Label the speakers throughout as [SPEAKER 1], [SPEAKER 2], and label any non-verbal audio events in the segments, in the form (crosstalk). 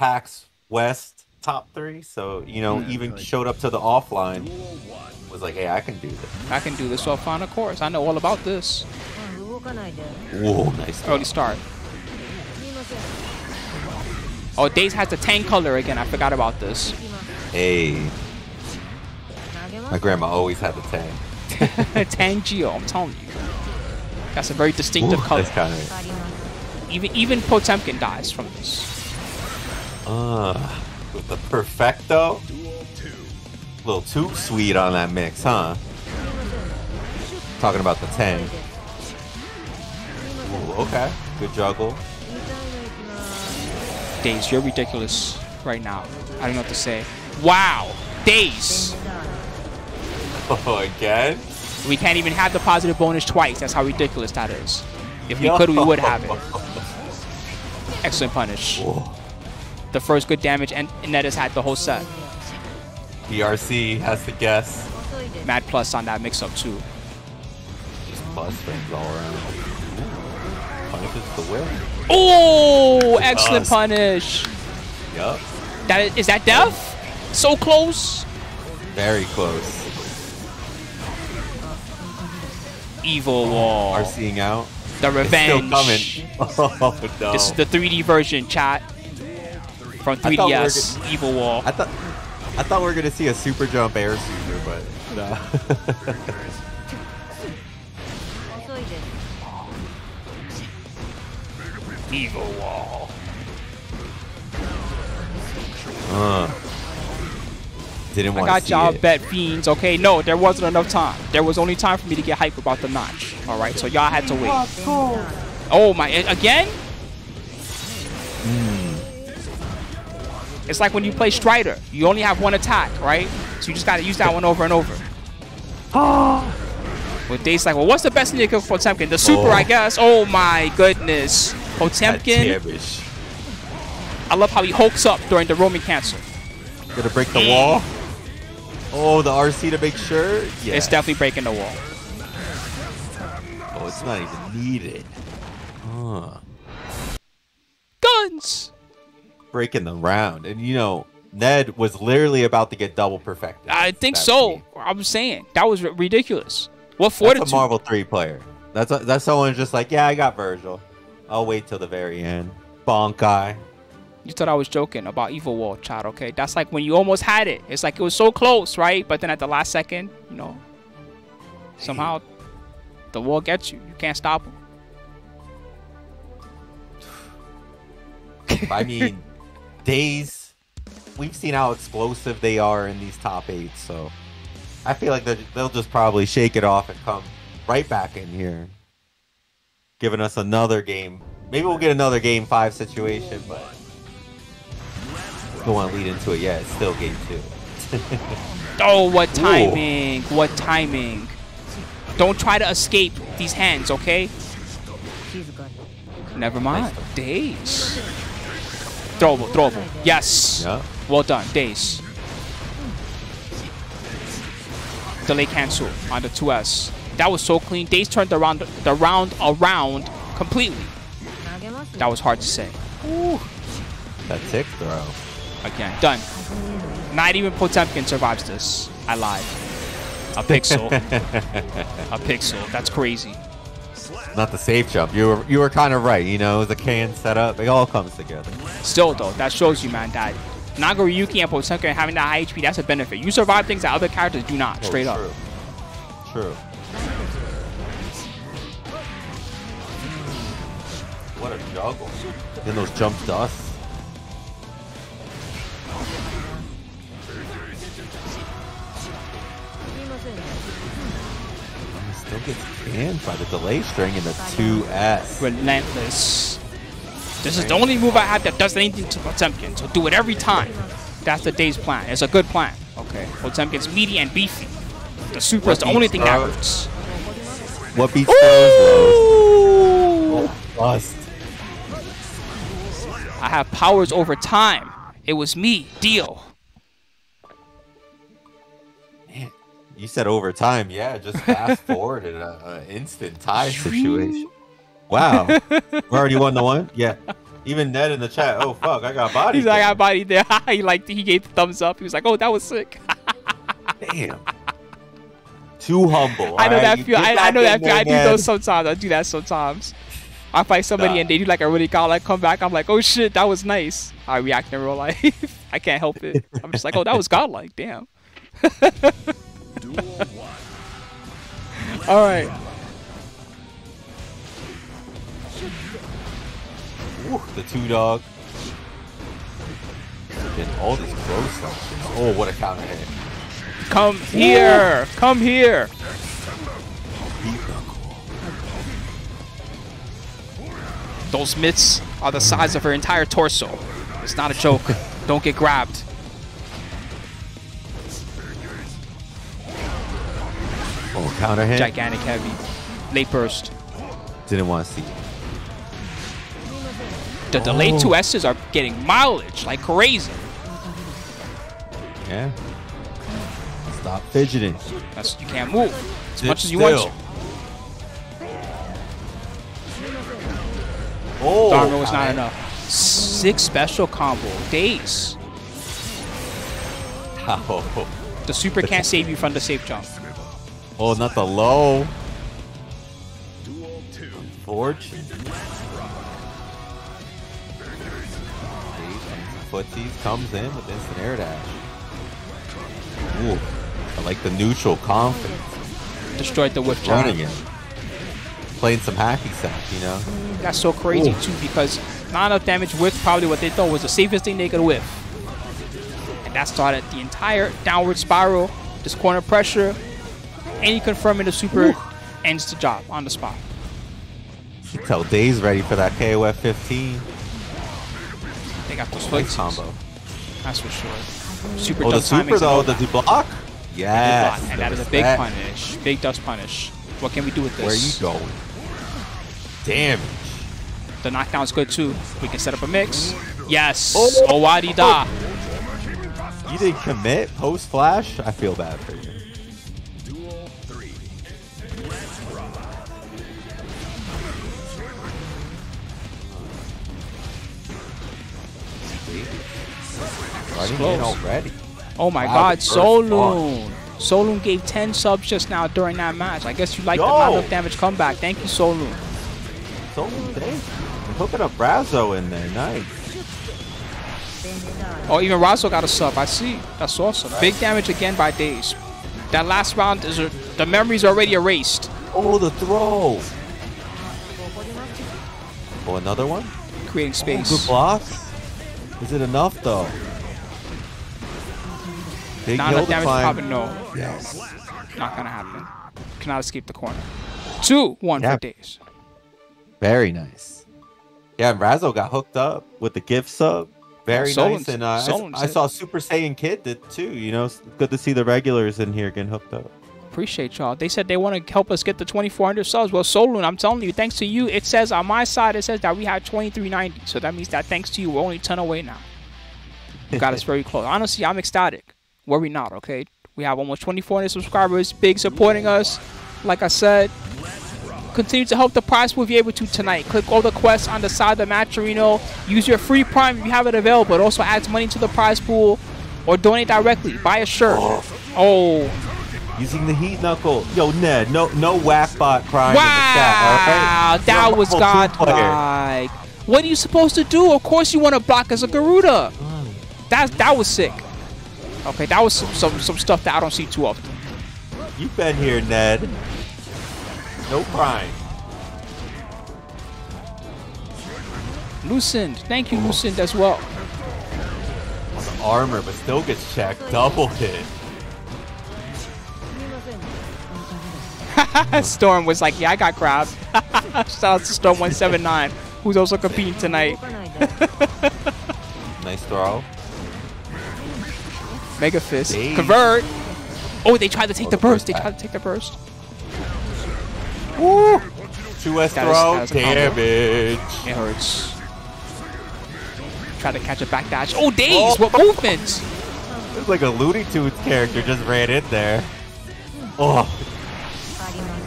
[SPEAKER 1] PAX West top three. So, you know, yeah, even showed up to the offline. Was like, hey, I can do this.
[SPEAKER 2] I can do this offline, of course. I know all about this.
[SPEAKER 1] Whoa, nice.
[SPEAKER 2] Early start. Oh, Daze has the tank color again. I forgot about this.
[SPEAKER 1] Hey. My grandma always had the tank. (laughs)
[SPEAKER 2] Tangio, I'm telling you. That's a very distinctive Ooh,
[SPEAKER 1] color. Kind of...
[SPEAKER 2] Even even Potemkin dies from this.
[SPEAKER 1] Uh, with the perfecto. A little too sweet on that mix, huh? Talking about the 10. Ooh, okay. Good juggle.
[SPEAKER 2] Daze, you're ridiculous right now. I don't know what to say. Wow!
[SPEAKER 3] Daze! (laughs)
[SPEAKER 1] Oh, again?
[SPEAKER 2] We can't even have the positive bonus twice. That's how ridiculous that is. If we Yo. could, we would have it. (laughs) Excellent punish.
[SPEAKER 1] Whoa
[SPEAKER 2] the first good damage and Inetta's had the whole set.
[SPEAKER 1] DRC has to guess.
[SPEAKER 2] Mad plus on that mix-up too.
[SPEAKER 1] Just plus all around. Punishes the win.
[SPEAKER 2] Oh, excellent punish.
[SPEAKER 1] Yup.
[SPEAKER 2] That is, is that death? So close.
[SPEAKER 1] Very close.
[SPEAKER 2] Evil wall.
[SPEAKER 1] Are seeing out.
[SPEAKER 2] The revenge.
[SPEAKER 1] It's still coming. (laughs) Oh, no.
[SPEAKER 2] This is the 3D version, chat from
[SPEAKER 1] 3DS we
[SPEAKER 2] Evil Wall.
[SPEAKER 1] I thought I thought we were gonna see a Super Jump Air Suitor, but no.
[SPEAKER 2] Evil Wall.
[SPEAKER 1] Uh. Didn't want I got
[SPEAKER 2] y'all bet fiends, okay? No, there wasn't enough time. There was only time for me to get hype about the notch. All right, so y'all had to wait. Oh, my! Again? It's like when you play Strider. You only have one attack, right? So you just gotta use that one over and over. (gasps) With Daze like, well, what's the best thing to cook for Potemkin? The super,
[SPEAKER 1] Oh.
[SPEAKER 2] I guess. Oh my goodness. Potemkin. I love how he hulks up during the Roman cancel.
[SPEAKER 1] Gonna break the wall. Oh, the RC to make sure. Yeah.
[SPEAKER 2] It's definitely breaking the wall.
[SPEAKER 1] Oh, it's not even needed. Uh,
[SPEAKER 2] Guns!
[SPEAKER 1] Breaking the round, and you know Ned was literally about to get double perfected.
[SPEAKER 2] I think so.
[SPEAKER 1] game.
[SPEAKER 2] I'm saying that was r- ridiculous. What
[SPEAKER 1] That's
[SPEAKER 2] fortitude?
[SPEAKER 1] a Marvel three player. That's a, that's someone just like, yeah, I got Vergil. I'll wait till the very end. Bonk eye.
[SPEAKER 2] You thought I was joking about Evil Wall, child, okay? That's like when you almost had it. It's like it was so close, right? But then at the last second, you know, somehow the wall gets you. You can't stop him.
[SPEAKER 1] I mean, (laughs) Daze. We've seen how explosive they are in these top eight, so I feel like they'll just probably shake it off and come right back in here, giving us another game. Maybe we'll get another game five situation, but don't want to lead into it yet. It's still game two. (laughs)
[SPEAKER 2] oh, what timing! Ooh. What timing! Don't try to escape these hands, okay? Never mind. Daze. Throwable, throwable. Yes.
[SPEAKER 1] Yeah.
[SPEAKER 2] Well done. Daze. Delay cancel on the 2S. That was so clean. Daze turned around the round around completely. That was hard to say. Ooh.
[SPEAKER 1] That tick throw.
[SPEAKER 2] Again, done. Not even Potemkin survives this. I lied. A pixel. (laughs) a pixel. That's crazy.
[SPEAKER 1] Not the safe jump. You were you were kind of right. You know, the can setup. It all comes together.
[SPEAKER 2] Still, though, that shows you, man, that Nagoriyuki and Potemkin having that high HP, that's a benefit. You survive things that other characters do not,
[SPEAKER 1] Oh,
[SPEAKER 2] straight up.
[SPEAKER 1] true. True. What a juggle. Then those jump dusts. He still gets banned by the delay string in the 2S.
[SPEAKER 2] Relentless. This is the only move I have that does anything to Potemkin, so do it every time. That's the Daze's plan. It's a good plan. Okay. Potemkin's meaty and beefy. The super is the only thing that
[SPEAKER 1] throw?
[SPEAKER 2] hurts.
[SPEAKER 1] What beats?
[SPEAKER 2] Ooh!
[SPEAKER 1] Bust.
[SPEAKER 2] I have powers over time. It was me, Dio.
[SPEAKER 1] You said over time. Yeah, just fast forward in an instant tie situation. Wow. we already won the one? Yeah. Even Ned in the chat. Oh fuck, I got body.
[SPEAKER 2] He's like, I got body there. (laughs) he like he gave the thumbs up. He was like, oh, that was sick. (laughs)
[SPEAKER 1] damn. Too humble.
[SPEAKER 2] I know
[SPEAKER 1] alright?
[SPEAKER 2] that
[SPEAKER 1] You
[SPEAKER 2] feel. I, I know that feel. I do those sometimes. I do that sometimes. I fight somebody
[SPEAKER 1] Nah.
[SPEAKER 2] and they do like a really godlike comeback. I'm like, oh shit, that was nice. I react in real life. (laughs) I can't help it. I'm just like, oh, that was godlike. Damn. All right.
[SPEAKER 1] Ooh, the two dog. And all these close sections. Oh, what a counter hit.
[SPEAKER 2] Come here. Come here. Those mitts are the size of her entire torso. It's not a joke. Don't get grabbed.
[SPEAKER 1] Oh, counter hit.
[SPEAKER 2] Gigantic heavy. Late burst.
[SPEAKER 1] Didn't want to see.
[SPEAKER 2] The delayed
[SPEAKER 1] Oh.
[SPEAKER 2] two S's are getting mileage like crazy.
[SPEAKER 1] Yeah. Stop fidgeting.
[SPEAKER 2] That's you can't move as
[SPEAKER 1] Sit
[SPEAKER 2] much as you want to.
[SPEAKER 1] Oh,
[SPEAKER 2] Dharma was not enough. Six special combo Daze. (laughs)
[SPEAKER 1] Oh,
[SPEAKER 2] The super can't save you from the safe jump.
[SPEAKER 1] Oh, not the low. Fortune. Footsies comes in with instant air dash. Ooh, I like the neutral confidence.
[SPEAKER 2] Destroyed the whiff.
[SPEAKER 1] Running it. Playing some hacky sack, you know?
[SPEAKER 2] That's so crazy
[SPEAKER 1] Ooh.
[SPEAKER 2] too because not enough damage with probably what they thought was the safest thing they could whiff. And that started the entire downward spiral, this corner pressure, and you confirming the super ends the job on the spot.
[SPEAKER 1] You tell Dave's ready for that KOF 15.
[SPEAKER 2] They got those
[SPEAKER 1] Nice combo.
[SPEAKER 2] That's for sure. Mm-hmm. Super
[SPEAKER 1] Oh, the super though,
[SPEAKER 2] over.
[SPEAKER 1] does he block? Yes.
[SPEAKER 2] and that is a big
[SPEAKER 1] that.
[SPEAKER 2] punish. Big dust punish. What can we do with this?
[SPEAKER 1] Where are you going? Damage.
[SPEAKER 2] The knockdown's good too. We can set up a mix. Yes.
[SPEAKER 1] Oh.
[SPEAKER 2] Owadi da.
[SPEAKER 1] You didn't commit post flash? I feel bad for you.
[SPEAKER 2] Close.
[SPEAKER 1] already.
[SPEAKER 2] Oh my
[SPEAKER 1] Wow,
[SPEAKER 2] god, Soloon. Soloon gave 10 subs just now during that match. I guess you like the amount of damage comeback. Thank you, Soloon.
[SPEAKER 1] So thank you. Hooking up Brazo in there. Nice.
[SPEAKER 2] Oh, even Razzo got a sub. I see. That's awesome. Big damage again by Daze. That last round is the memory's already erased.
[SPEAKER 1] Oh, the throw. Oh, another one?
[SPEAKER 2] Creating
[SPEAKER 1] oh,
[SPEAKER 2] space.
[SPEAKER 1] Good block. Is it enough though? Big
[SPEAKER 2] Not enough
[SPEAKER 1] to
[SPEAKER 2] damage to pop. No.
[SPEAKER 1] Yes.
[SPEAKER 2] Not gonna happen. Cannot escape the corner. Two, one
[SPEAKER 1] Yeah.
[SPEAKER 2] for Daze.
[SPEAKER 1] Very nice. Yeah, and Razzo got hooked up with the gift sub. Very
[SPEAKER 2] Solon's-
[SPEAKER 1] nice. And uh, I
[SPEAKER 2] Solon's
[SPEAKER 1] I, saw Super Saiyan Kid did too. You know, good to see the regulars in here getting hooked up.
[SPEAKER 2] Appreciate y'all. They said they want to help us get the 2,400 subs. Well, Soloon, I'm telling you, thanks to you, it says on my side, it says that we have 2,390. So that means that thanks to you, we're only 10 away now. You got us (laughs) very close. Honestly, I'm ecstatic. Worry not, okay? We have almost 2,400 subscribers, big supporting us. Like I said, continue to help the prize pool if you're able to tonight. Click all the quests on the side of the match arena. Use your free prime if you have it available. It also adds money to the prize pool or donate directly. Buy a shirt. Oh, oh.
[SPEAKER 1] Using the heat knuckle. Yo, Ned, no no whackbot prime in the chat.
[SPEAKER 2] Wow,
[SPEAKER 1] right?
[SPEAKER 2] that was godlike. What are you supposed to do? Of course you want to block as a Garuda. That that was sick. Okay, that was some, some, some stuff that I don't see too often.
[SPEAKER 1] You've been here, Ned. No crime.
[SPEAKER 2] Loosened. Thank you, oh. loosened as well.
[SPEAKER 1] On the armor, but still gets checked. Double hit. (laughs)
[SPEAKER 2] Storm was like, yeah, I got crowds. (laughs) Shout out to Storm179, who's also competing tonight. (laughs)
[SPEAKER 1] nice throw.
[SPEAKER 2] Mega Fist.
[SPEAKER 1] Dang.
[SPEAKER 2] Convert. Oh, they tried to take the burst. They tried to take the burst.
[SPEAKER 1] Woo! 2S throw.
[SPEAKER 2] Is,
[SPEAKER 1] Damage.
[SPEAKER 2] It hurts. Try to catch a backdash. Oh, Daze!
[SPEAKER 1] Oh.
[SPEAKER 2] What movement?
[SPEAKER 1] It's like a Looney Tunes character just ran in there. Oh.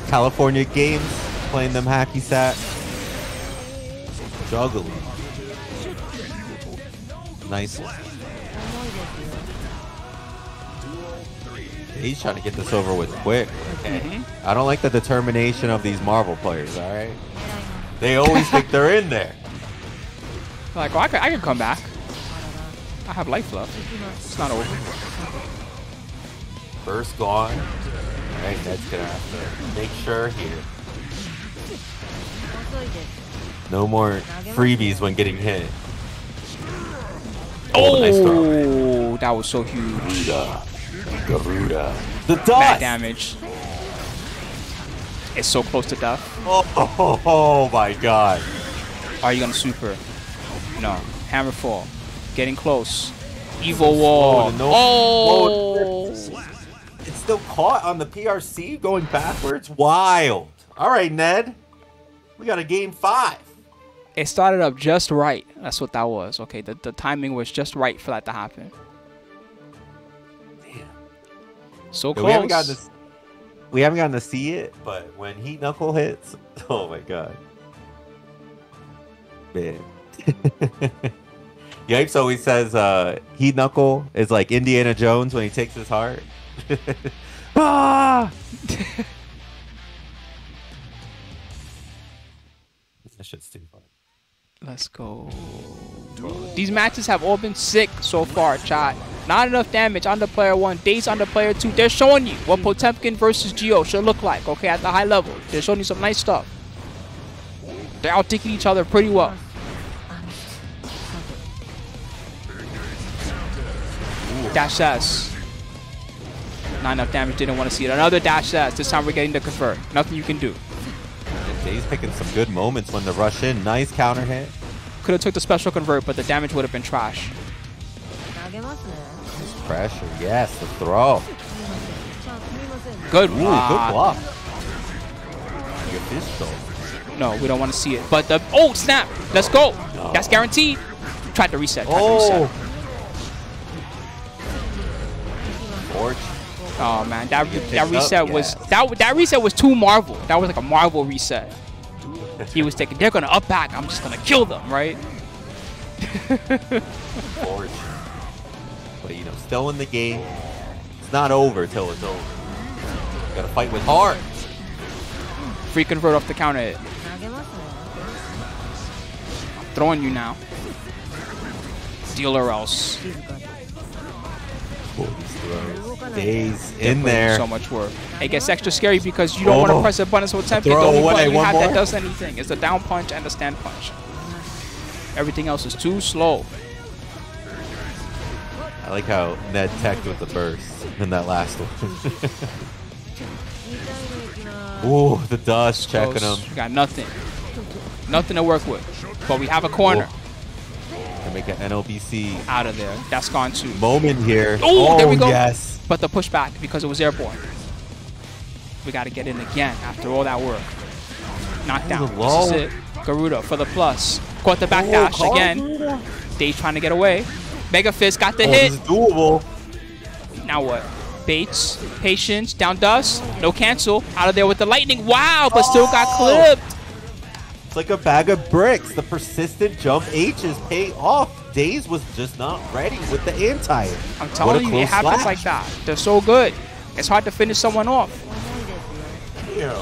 [SPEAKER 1] California Games playing them hacky sack. Juggling. Nice. he's trying to get this over with quick. Okay.
[SPEAKER 2] Mm -hmm.
[SPEAKER 1] I don't like the determination of these Marvel players. All right, they always think they're in there. (laughs)
[SPEAKER 2] Like, well, I can, I can come back. I have life left. It's not over.
[SPEAKER 1] First gone. All right, that's gonna have to make sure here. No more freebies when getting hit.
[SPEAKER 2] Oh, oh
[SPEAKER 1] nice throw.
[SPEAKER 2] That was so huge.
[SPEAKER 1] Yeah. Garuda. The
[SPEAKER 2] Bad
[SPEAKER 1] dust!
[SPEAKER 2] damage. It's so close to death.
[SPEAKER 1] Oh, oh, (laughs) oh my god.
[SPEAKER 2] Are you gonna super? No. Hammer fall. Getting close. Evil wall.
[SPEAKER 1] Oh, no-
[SPEAKER 2] Oh.
[SPEAKER 1] It's still caught on the PRC going backwards? Wild. All right, Ned. We got a game five.
[SPEAKER 2] It started up just right. That's what that was. Okay, the, the timing was just right for that to happen. So
[SPEAKER 1] Yeah,
[SPEAKER 2] close.
[SPEAKER 1] we haven't gotten to we haven't gotten to see it, but when Heat Knuckle hits, (laughs) oh my god, man. (laughs) Yipes always says uh, Heat Knuckle is like Indiana Jones when he takes his heart. (laughs) ah! that shit's too fun.
[SPEAKER 2] Let's go. These matches have all been sick so far, chat. Not enough damage on the player one, Daze on the player two. They're showing you what Potemkin versus Gio should look like, okay, at the high level. They're showing you some nice stuff. They're out taking each other pretty well. Dash S. Not enough damage, didn't want to see it. Another dash S. This time we're getting the confer. Nothing you can do.
[SPEAKER 1] He's picking some good moments when the rush in. Nice counter hit.
[SPEAKER 2] Could have took the special convert, but the damage would have been trash
[SPEAKER 1] pressure. Yes, the throw.
[SPEAKER 2] Good
[SPEAKER 1] Ooh, good
[SPEAKER 2] ah.
[SPEAKER 1] block. Your pistol.
[SPEAKER 2] No, we don't want to see it. But the oh snap! Let's go. No. That's guaranteed. Tried to reset. Tried
[SPEAKER 1] oh.
[SPEAKER 2] To
[SPEAKER 1] reset.
[SPEAKER 2] Oh man, that that reset up, was
[SPEAKER 1] yes.
[SPEAKER 2] that that reset was too Marvel. That was like a Marvel reset. he was taking. they're gonna up back. I'm just gonna kill them, right? (laughs)
[SPEAKER 1] still in the game. It's not over till it's over. You gotta fight with heart.
[SPEAKER 2] Free convert off the counter hit.
[SPEAKER 3] I'm
[SPEAKER 2] throwing you now. Deal or else.
[SPEAKER 1] Daze in there.
[SPEAKER 2] So much work. It gets extra scary because you don't oh. want to press a button, so attempt Throw it.
[SPEAKER 1] The
[SPEAKER 2] only
[SPEAKER 1] away.
[SPEAKER 2] button you
[SPEAKER 1] One
[SPEAKER 2] have
[SPEAKER 1] more.
[SPEAKER 2] that does anything is the down punch and the stand punch. Everything else is too slow.
[SPEAKER 1] I like how Ned teched with the burst in that last one. (laughs) Ooh, the dust
[SPEAKER 2] Close.
[SPEAKER 1] checking
[SPEAKER 2] him. Got nothing. Nothing to work with. But we have a corner.
[SPEAKER 1] Can make an NLBC
[SPEAKER 2] Out of there. That's gone too.
[SPEAKER 1] Moment here.
[SPEAKER 2] Ooh, oh, there we oh, go.
[SPEAKER 1] Yes.
[SPEAKER 2] But the pushback because it was airborne. We got to get in again after all that work. Knockdown. This is it. Garuda for the plus. Caught the back dash again. Dave trying to get away. Mega Fist got the
[SPEAKER 1] oh,
[SPEAKER 2] hit.
[SPEAKER 1] doable.
[SPEAKER 2] Now what? Bates, patience, down dust, no cancel, out of there with the lightning. Wow, but oh! still got
[SPEAKER 1] oh!
[SPEAKER 2] clipped.
[SPEAKER 1] It's like a bag of bricks. The persistent jump H's pay off. Daze was just not ready with the anti.
[SPEAKER 2] I'm telling you, it happens
[SPEAKER 1] slash.
[SPEAKER 2] like that. They're so good. It's hard to finish someone off.
[SPEAKER 1] Yeah.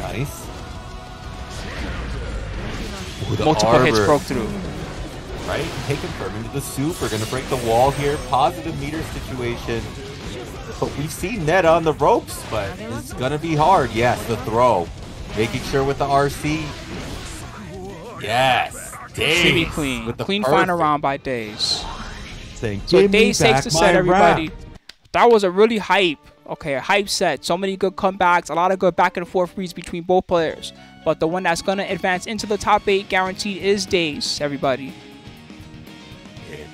[SPEAKER 1] Nice. Ooh,
[SPEAKER 2] Multiple
[SPEAKER 1] arbor.
[SPEAKER 2] hits broke through.
[SPEAKER 1] Right? Take him firm into the soup. We're going to break the wall here. Positive meter situation. But we've seen Ned on the ropes, but it's going to be hard. Yes, the throw. Making sure with the RC. Yes.
[SPEAKER 2] Should be
[SPEAKER 1] Daze
[SPEAKER 2] clean.
[SPEAKER 1] with the
[SPEAKER 2] Clean
[SPEAKER 1] perfect
[SPEAKER 2] final round by Daze.
[SPEAKER 1] Saying,
[SPEAKER 2] So
[SPEAKER 1] "Give me
[SPEAKER 2] Daze takes the set, everybody.
[SPEAKER 1] rap."
[SPEAKER 2] That was a really hype, okay, a hype set. So many good comebacks, a lot of good back and forth reads between both players. But the one that's gonna advance into the top eight guaranteed is Daze, everybody.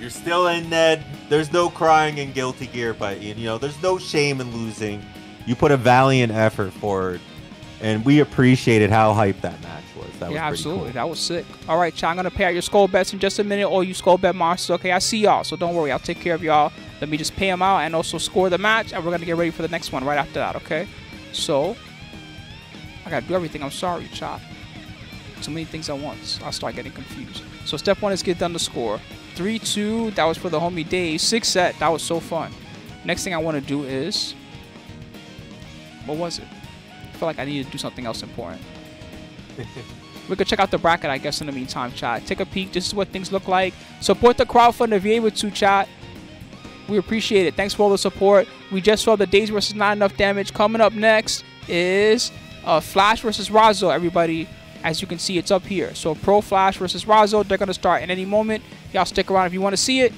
[SPEAKER 1] You're still in Ned, there's no crying in guilty gear, but you know, there's no shame in losing. You put a valiant effort forward, and we appreciated how hyped that match was. That
[SPEAKER 2] yeah,
[SPEAKER 1] was
[SPEAKER 2] absolutely.
[SPEAKER 1] cool.
[SPEAKER 2] That was sick. All right, chat. I'm gonna pay out your skull bets in just a minute. All you skull bet monsters. Okay, I see y'all. So don't worry. I'll take care of y'all. Let me just pay them out and also score the match, and we're gonna get ready for the next one right after that. Okay. So I gotta do everything. I'm sorry, chat. So many things at once. I'll start getting confused. So step one is get done the score. Three, two, that was for the homie Dave. Six set, that was so fun. Next thing I want to do is, what was it? I feel like I need to do something else important. (laughs) we could check out the bracket, I guess, in the meantime, chat. Take a peek. This is what things look like. Support the crowdfund if you're able to, chat. We appreciate it. Thanks for all the support. We just saw the Daze versus Not Enough Damage. Coming up next is uh, Flash versus Razzo, everybody. As you can see, it's up here. So Pro Flash versus Razzo. They're going to start in any moment. Y'all stick around if you want to see it.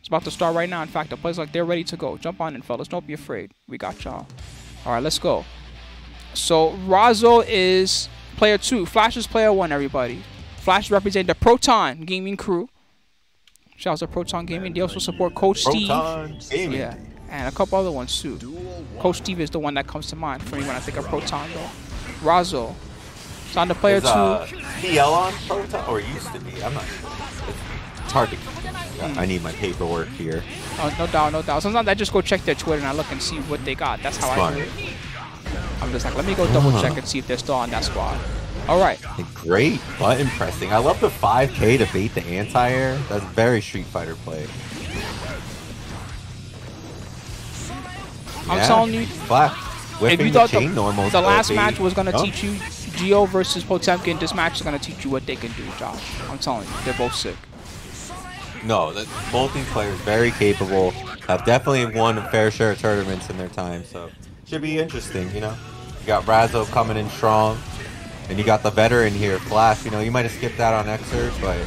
[SPEAKER 2] It's about to start right now. In fact, the players like they're ready to go. Jump on in, fellas. Don't be afraid. We got y'all. All right, let's go. So Razzo is player two. Flash is player one, everybody. Flash represents the Proton Gaming crew. Shout out to Proton Gaming. They also support Coach Steve.
[SPEAKER 1] Proton Gaming.
[SPEAKER 2] Yeah, and a couple other ones too. Coach Steve is the one that comes to mind for me when I think of Proton, though. Razzo. It's on the player
[SPEAKER 1] Is,
[SPEAKER 2] two.
[SPEAKER 1] uh, PL on Proton? Or used to be. I'm not sure. It's, it's hard to. Uh, I need my paperwork here.
[SPEAKER 2] Oh, no doubt, no doubt. Sometimes I just go check their Twitter and I look and see what they got. That's how I
[SPEAKER 1] Smart.
[SPEAKER 2] do it. I'm just like, let me go double check ah. and see if they're still on that squad. All right.
[SPEAKER 1] Great button pressing. I love the 5K to bait the anti-air. That's very Street Fighter play.
[SPEAKER 2] I'm telling you,
[SPEAKER 1] Flat.
[SPEAKER 2] If you thought the, the last match was going to
[SPEAKER 1] No?
[SPEAKER 2] teach you Gio versus Potemkin, this match is going to teach you what they can do, Josh. I'm telling you, they're both sick.
[SPEAKER 1] No, the, both these players very capable. Have definitely won a fair share of tournaments in their time, so should be interesting. You know, you got Brazo coming in strong, and you got the veteran here, Flash. You know, you might have skipped that on Exer, but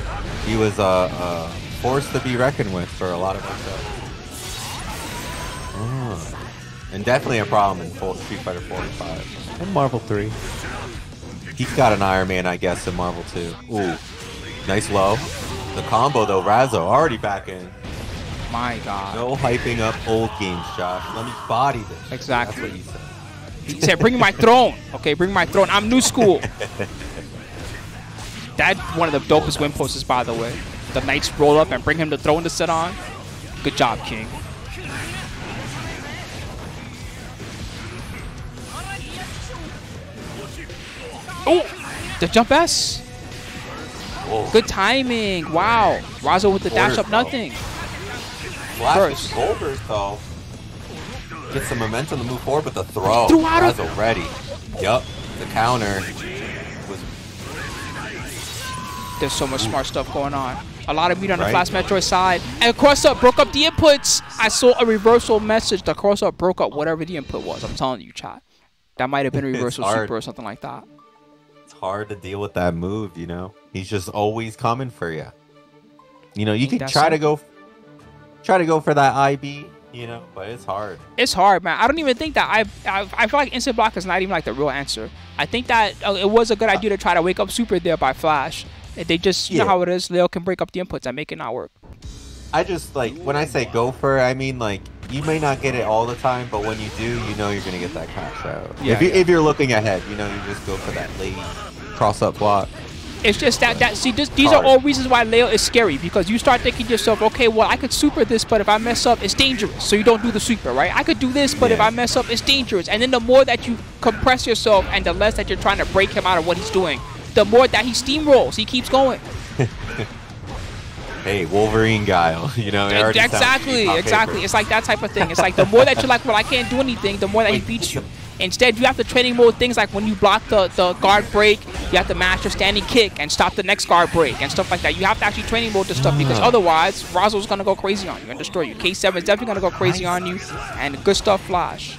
[SPEAKER 1] he was a uh, uh, force to be reckoned with for a lot of us. And definitely a problem in full Street Fighter 4 and 5. And Marvel 3. He's got an Iron Man, I guess, in Marvel 2. Ooh. Nice low. The combo, though, Razzo already back in.
[SPEAKER 2] My God.
[SPEAKER 1] No hyping up old games, Josh. Let me body this.
[SPEAKER 2] Exactly.
[SPEAKER 1] That's what he said.
[SPEAKER 2] He said, bring my throne. Okay, bring my throne. I'm new school. (laughs) That's one of the dopest win poses, by the way. The knights roll up and bring him the throne to sit on. Good job, King. Oh, the jump S.
[SPEAKER 1] Whoa.
[SPEAKER 2] Good timing. Wow. Razzo with the dash up nothing.
[SPEAKER 1] Flash
[SPEAKER 2] First.
[SPEAKER 1] Goldberg, though. Get some momentum to move forward with the throw.
[SPEAKER 2] Threw out of-
[SPEAKER 1] ready. Yup. The counter was
[SPEAKER 2] There's so much smart stuff going on. A lot of meat on the
[SPEAKER 1] Right.
[SPEAKER 2] Flash Metroid side. And cross up broke up the inputs. I saw a reversal message. The cross up broke up whatever the input was. I'm telling you, chat. That might have been (laughs) a reversal super or something like that.
[SPEAKER 1] It's hard to deal with that move, you know? He's just always coming for you. You know, you can try to go try to go for that IB, you know, but it's hard.
[SPEAKER 2] It's hard, man. I don't even think that I, I I feel like instant block is not even like the real answer. I think that uh, it was a good idea to try to wake up super there by Flash. They just you know how it is. Leo can break up the inputs and make it not work.
[SPEAKER 1] I just like when I say go for I mean like you may not get it all the time, but when you do, you know you're gonna get that cash out.
[SPEAKER 2] Yeah,
[SPEAKER 1] if you
[SPEAKER 2] yeah.
[SPEAKER 1] if you're looking ahead, you know you just go for that late cross up block.
[SPEAKER 2] It's just that that see this, these are all reasons why Leo is scary because you start thinking to yourself, okay, well I could super this, but if I mess up, it's dangerous. So you don't do the super, right? I could do this, but if I mess up, it's dangerous. And then the more that you compress yourself and the less that you're trying to break him out of what he's doing, the more that he steamrolls. He keeps going. (laughs)
[SPEAKER 1] Hey, Wolverine guile, (laughs) you know.
[SPEAKER 2] exactly, exactly.
[SPEAKER 1] paper.
[SPEAKER 2] It's like that type of thing. It's like the more that you're like, well, I can't do anything, the more that he beats you. Instead, you have to training mode things like when you block the, the guard break, you have to match your standing kick and stop the next guard break and stuff like that. You have to actually training mode this stuff because
[SPEAKER 1] Ah.
[SPEAKER 2] otherwise, Razzo's gonna go crazy on you and destroy you. K7 is definitely gonna go crazy on you, and good stuff flash.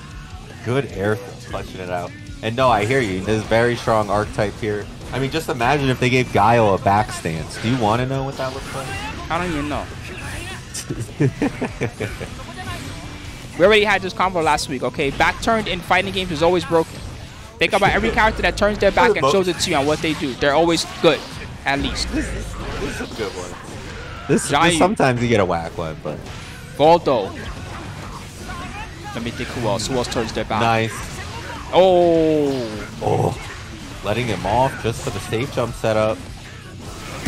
[SPEAKER 1] Good air clutching it out. And no, I hear you. There's a very strong archetype here. I mean, just imagine if they gave Guile a back stance. Do you want to know what that looks like?
[SPEAKER 2] I don't even know. We already had this combo last week, okay? Back turned in fighting games is always broken. Think about every character that turns their back and shows it to you on what they do. They're always good, at least.
[SPEAKER 1] This is a good one. This,
[SPEAKER 2] Giant.
[SPEAKER 1] this sometimes you get a whack one, but
[SPEAKER 2] Voldo. Let me think who else. Who else turns their back?
[SPEAKER 1] nice.
[SPEAKER 2] Oh,
[SPEAKER 1] Oh, letting him off just for the safe jump setup.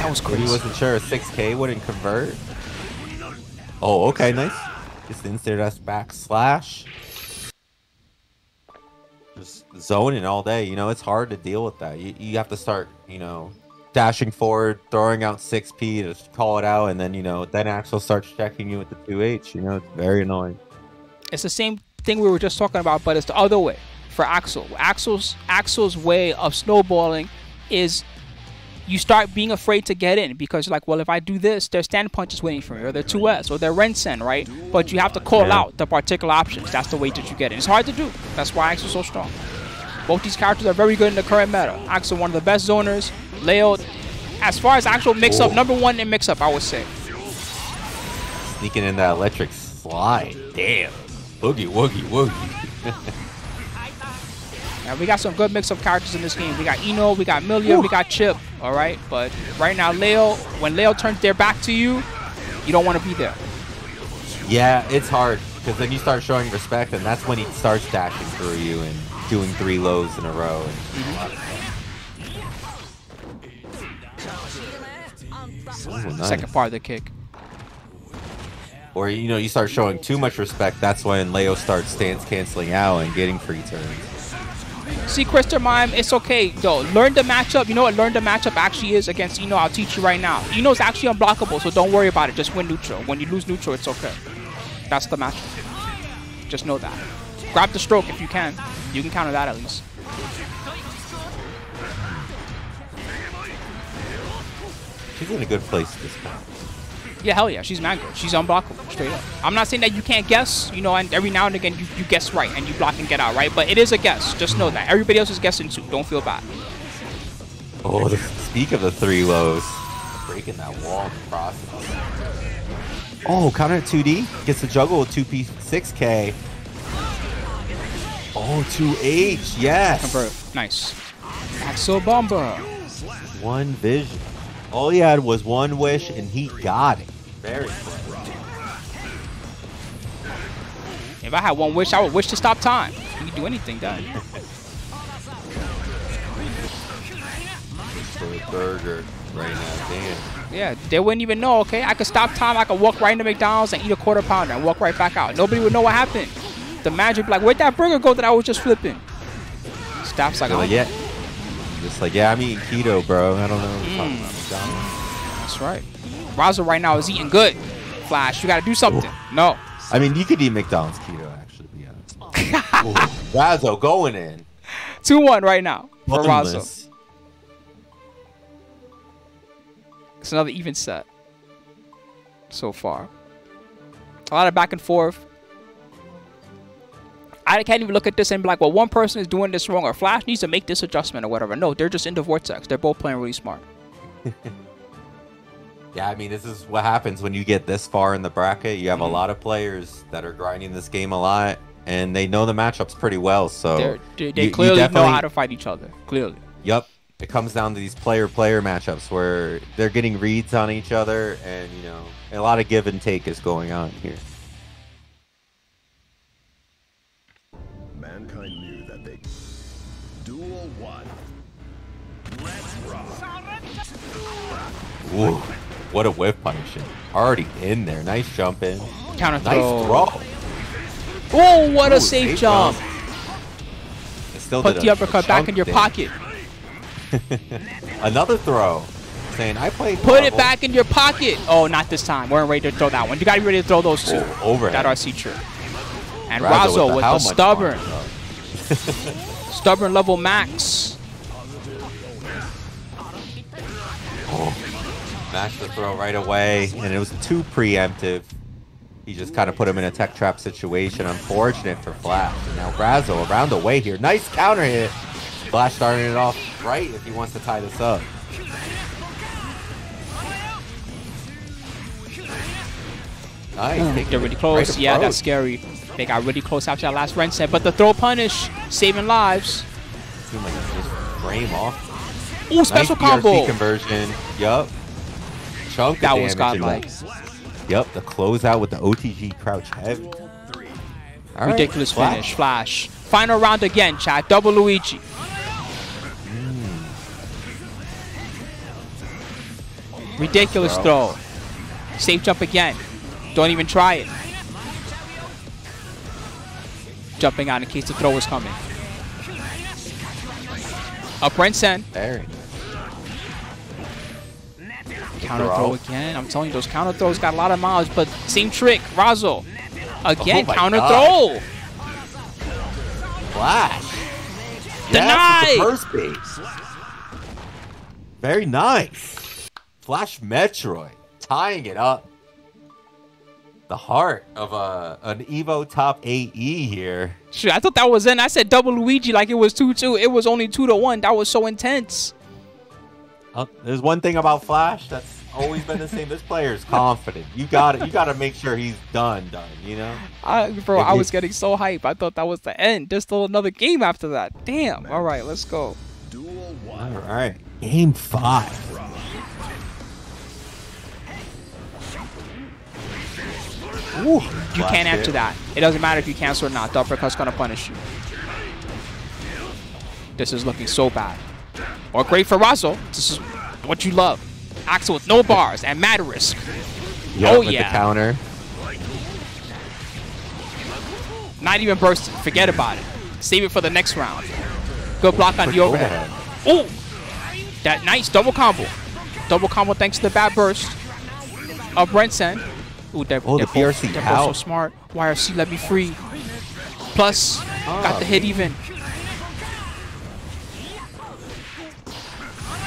[SPEAKER 2] That was
[SPEAKER 1] But he wasn't sure a 6K wouldn't convert. Oh, okay, nice. Just insert us back slash. Just zoning all day. You know, it's hard to deal with that. You, you have to start, you know, dashing forward, throwing out 6P to call it out, and then, you know, then Axl starts checking you with the 2H. You know, it's very annoying.
[SPEAKER 2] It's the same thing we were just talking about, but it's the other way for Axl. Axl's Axl's way of snowballing is you start being afraid to get in because you're like, well, if I do this, their stand punch is waiting for me, or their 2S, or their Rensen, right? But you have to call
[SPEAKER 1] Yeah.
[SPEAKER 2] out the particular options. That's the way that you get in. It's hard to do. That's why Axl's so strong. Both these characters are very good in the current meta. Axl, one of the best zoners. Leo, as far as actual mix-up,
[SPEAKER 1] Oh.
[SPEAKER 2] number one in mix-up, I would say.
[SPEAKER 1] Sneaking in that electric slide. Damn. Boogie, woogie, woogie. (laughs)
[SPEAKER 2] Now we got some good mix of characters in this game. We got I-No, we got Milia, we got Chip. All right, but right now Leo, when Leo turns their back to you, you don't want to be there.
[SPEAKER 1] Yeah, it's hard because then you start showing respect, and that's when he starts dashing through you and doing three lows in a row. And, mm-hmm. Ooh, nice.
[SPEAKER 2] Second part of the kick.
[SPEAKER 1] Or you know, you start showing too much respect. That's when Leo starts stance canceling out and getting free turns.
[SPEAKER 2] See, Krista Mime, it's okay. though. learn the matchup. You know what learn the matchup actually is against I-No? I'll teach you right now. I-No's actually unblockable, so don't worry about it. Just win neutral. When you lose neutral, it's okay. That's the matchup. Just know that. Grab the stroke if you can. You can counter that at least.
[SPEAKER 1] She's in a good place this point.
[SPEAKER 2] Yeah, hell yeah, she's mad good. She's unblockable, straight up. I'm not saying that you can't guess, you know, and every now and again you, you guess right and you block and get out, right? But it is a guess. Just know that. Everybody else is guessing too. Don't feel bad.
[SPEAKER 1] Oh, the, speak of the three lows, breaking that wall across. Oh, counter at 2D gets the juggle with 2P 6K. Oh, 2H, yes.
[SPEAKER 2] Convert. Nice. Axl Bomber.
[SPEAKER 1] One vision. All he had was one wish, and he got it. Very.
[SPEAKER 2] If I had one wish, I would wish to stop time. You can do anything
[SPEAKER 1] a burger right now, damn.
[SPEAKER 2] Yeah, they wouldn't even know, okay? I could stop time, I could walk right into McDonald's and eat a quarter pounder and walk right back out. Nobody would know what happened. The manager would be like, where'd that burger go that I was just flipping? Staff's like, oh,
[SPEAKER 1] like, yeah. Just like, yeah, I'm eating keto, bro. I don't know what you're talking
[SPEAKER 2] Mm.
[SPEAKER 1] about McDonald's.
[SPEAKER 2] that's right. Razzo right now is eating good. Flash, you gotta do something. No.
[SPEAKER 1] I mean, you could eat McDonald's keto, actually, to be honest. (laughs) Ooh, Razzo going in.
[SPEAKER 2] 2-1 right now for
[SPEAKER 1] Razzo.
[SPEAKER 2] It's another even set so far. A lot of back and forth. I can't even look at this and be like, well, one person is doing this wrong or Flash needs to make this adjustment or whatever. No, they're just in the vortex. They're both playing really smart. (laughs)
[SPEAKER 1] Yeah, I mean, this is what happens when you get this far in the bracket. You have
[SPEAKER 2] Mhm.
[SPEAKER 1] a lot of players that are grinding this game a lot, and they know the matchups pretty well. So,
[SPEAKER 2] They're, they they
[SPEAKER 1] you- you
[SPEAKER 2] clearly know how to fight each other. Clearly.
[SPEAKER 1] Yep. It comes down to these player-player matchups where they're getting reads on each other, and you know, a lot of give and take is going on here.
[SPEAKER 4] Mankind knew that they. Duel one. Let's rock.
[SPEAKER 1] Ooh, what a whip punishing! Already in there. Nice jump in.
[SPEAKER 2] Counter
[SPEAKER 1] Nice
[SPEAKER 2] throw.
[SPEAKER 1] throw.
[SPEAKER 2] Oh, what a
[SPEAKER 1] Ooh,
[SPEAKER 2] safe
[SPEAKER 1] safe
[SPEAKER 2] jump.
[SPEAKER 1] Still
[SPEAKER 2] Put the uppercut back in your
[SPEAKER 1] thing.
[SPEAKER 2] pocket. (laughs)
[SPEAKER 1] Another throw. Saying I played.
[SPEAKER 2] Put it back in your pocket. Oh, not this time. Weren't ready to throw that one. You gotta be ready to throw those two.
[SPEAKER 1] Oh, overhead.
[SPEAKER 2] That RC true. And
[SPEAKER 1] Razzo
[SPEAKER 2] Razo with
[SPEAKER 1] how
[SPEAKER 2] the stubborn, (laughs) stubborn level max.
[SPEAKER 1] Smash the throw right away, and it was too preemptive. He just kind of put him in a tech trap situation. Unfortunate for Flash. And now Razzo around the way here. Nice counter hit. Flash starting it off right if he wants to tie this up. Nice.
[SPEAKER 2] Ooh, they're really close.
[SPEAKER 1] right
[SPEAKER 2] yeah,
[SPEAKER 1] approach.
[SPEAKER 2] that's scary. They got really close after that last run set, but the throw punish, saving lives.
[SPEAKER 1] Seemed like just frame off.
[SPEAKER 2] Ooh, special
[SPEAKER 1] nice
[SPEAKER 2] combo.
[SPEAKER 1] conversion. Yup. Chunk of
[SPEAKER 2] That was
[SPEAKER 1] damage
[SPEAKER 2] godlike.
[SPEAKER 1] and- Yup, the closeout with the OTG crouch heavy. All right,
[SPEAKER 2] Ridiculous
[SPEAKER 1] Flash.
[SPEAKER 2] finish. Flash. Final round again, chat. Double Luigi. Hmm. Ridiculous
[SPEAKER 1] Throw.
[SPEAKER 2] throw. Safe jump again. Don't even try it. Jumping out in case the throw is coming. Up Rensen.
[SPEAKER 1] Very.
[SPEAKER 2] Counter throw again. I'm telling you, those counter throws got a lot of mileage, but same trick. Razzo. Again,
[SPEAKER 1] Oh
[SPEAKER 2] counter
[SPEAKER 1] God.
[SPEAKER 2] throw.
[SPEAKER 1] Flash.
[SPEAKER 2] Denied.
[SPEAKER 1] Yes, with first base. Very nice. Flash Metroid tying it up. The heart of a an Evo top AE here.
[SPEAKER 2] Shit, I thought that was in. I said double Luigi like it was 2-2. It was only 2 to 1. That was so intense.
[SPEAKER 1] Uh, there's one thing about Flash that's always been the same. This player is confident. You got it. You got to make sure he's done. Done. You know.
[SPEAKER 2] I, bro,
[SPEAKER 1] If
[SPEAKER 2] I was getting so hype. I thought that was the end. There's still another game after that. Damn. All right, let's go.
[SPEAKER 4] Duel 1.
[SPEAKER 1] right. Game five. Ooh,
[SPEAKER 2] You
[SPEAKER 1] Flash
[SPEAKER 2] can't
[SPEAKER 1] hit.
[SPEAKER 2] answer that. It doesn't matter if you cancel or not. The uppercut's gonna punish you. This is looking so bad. Or great for Razzo. This is what you love. Axl with no bars and mad risk.
[SPEAKER 1] Yep,
[SPEAKER 2] Oh, yeah.
[SPEAKER 1] The counter.
[SPEAKER 2] Not even bursting. Forget about it. Save it for the next round. Good block on the overhead. Oh, that nice double combo. Double combo thanks to the bad burst of Brenton. Ooh, that,
[SPEAKER 1] Oh, the
[SPEAKER 2] that both-
[SPEAKER 1] PRC
[SPEAKER 2] that so smart. YRC let me free. Plus, got the hit even.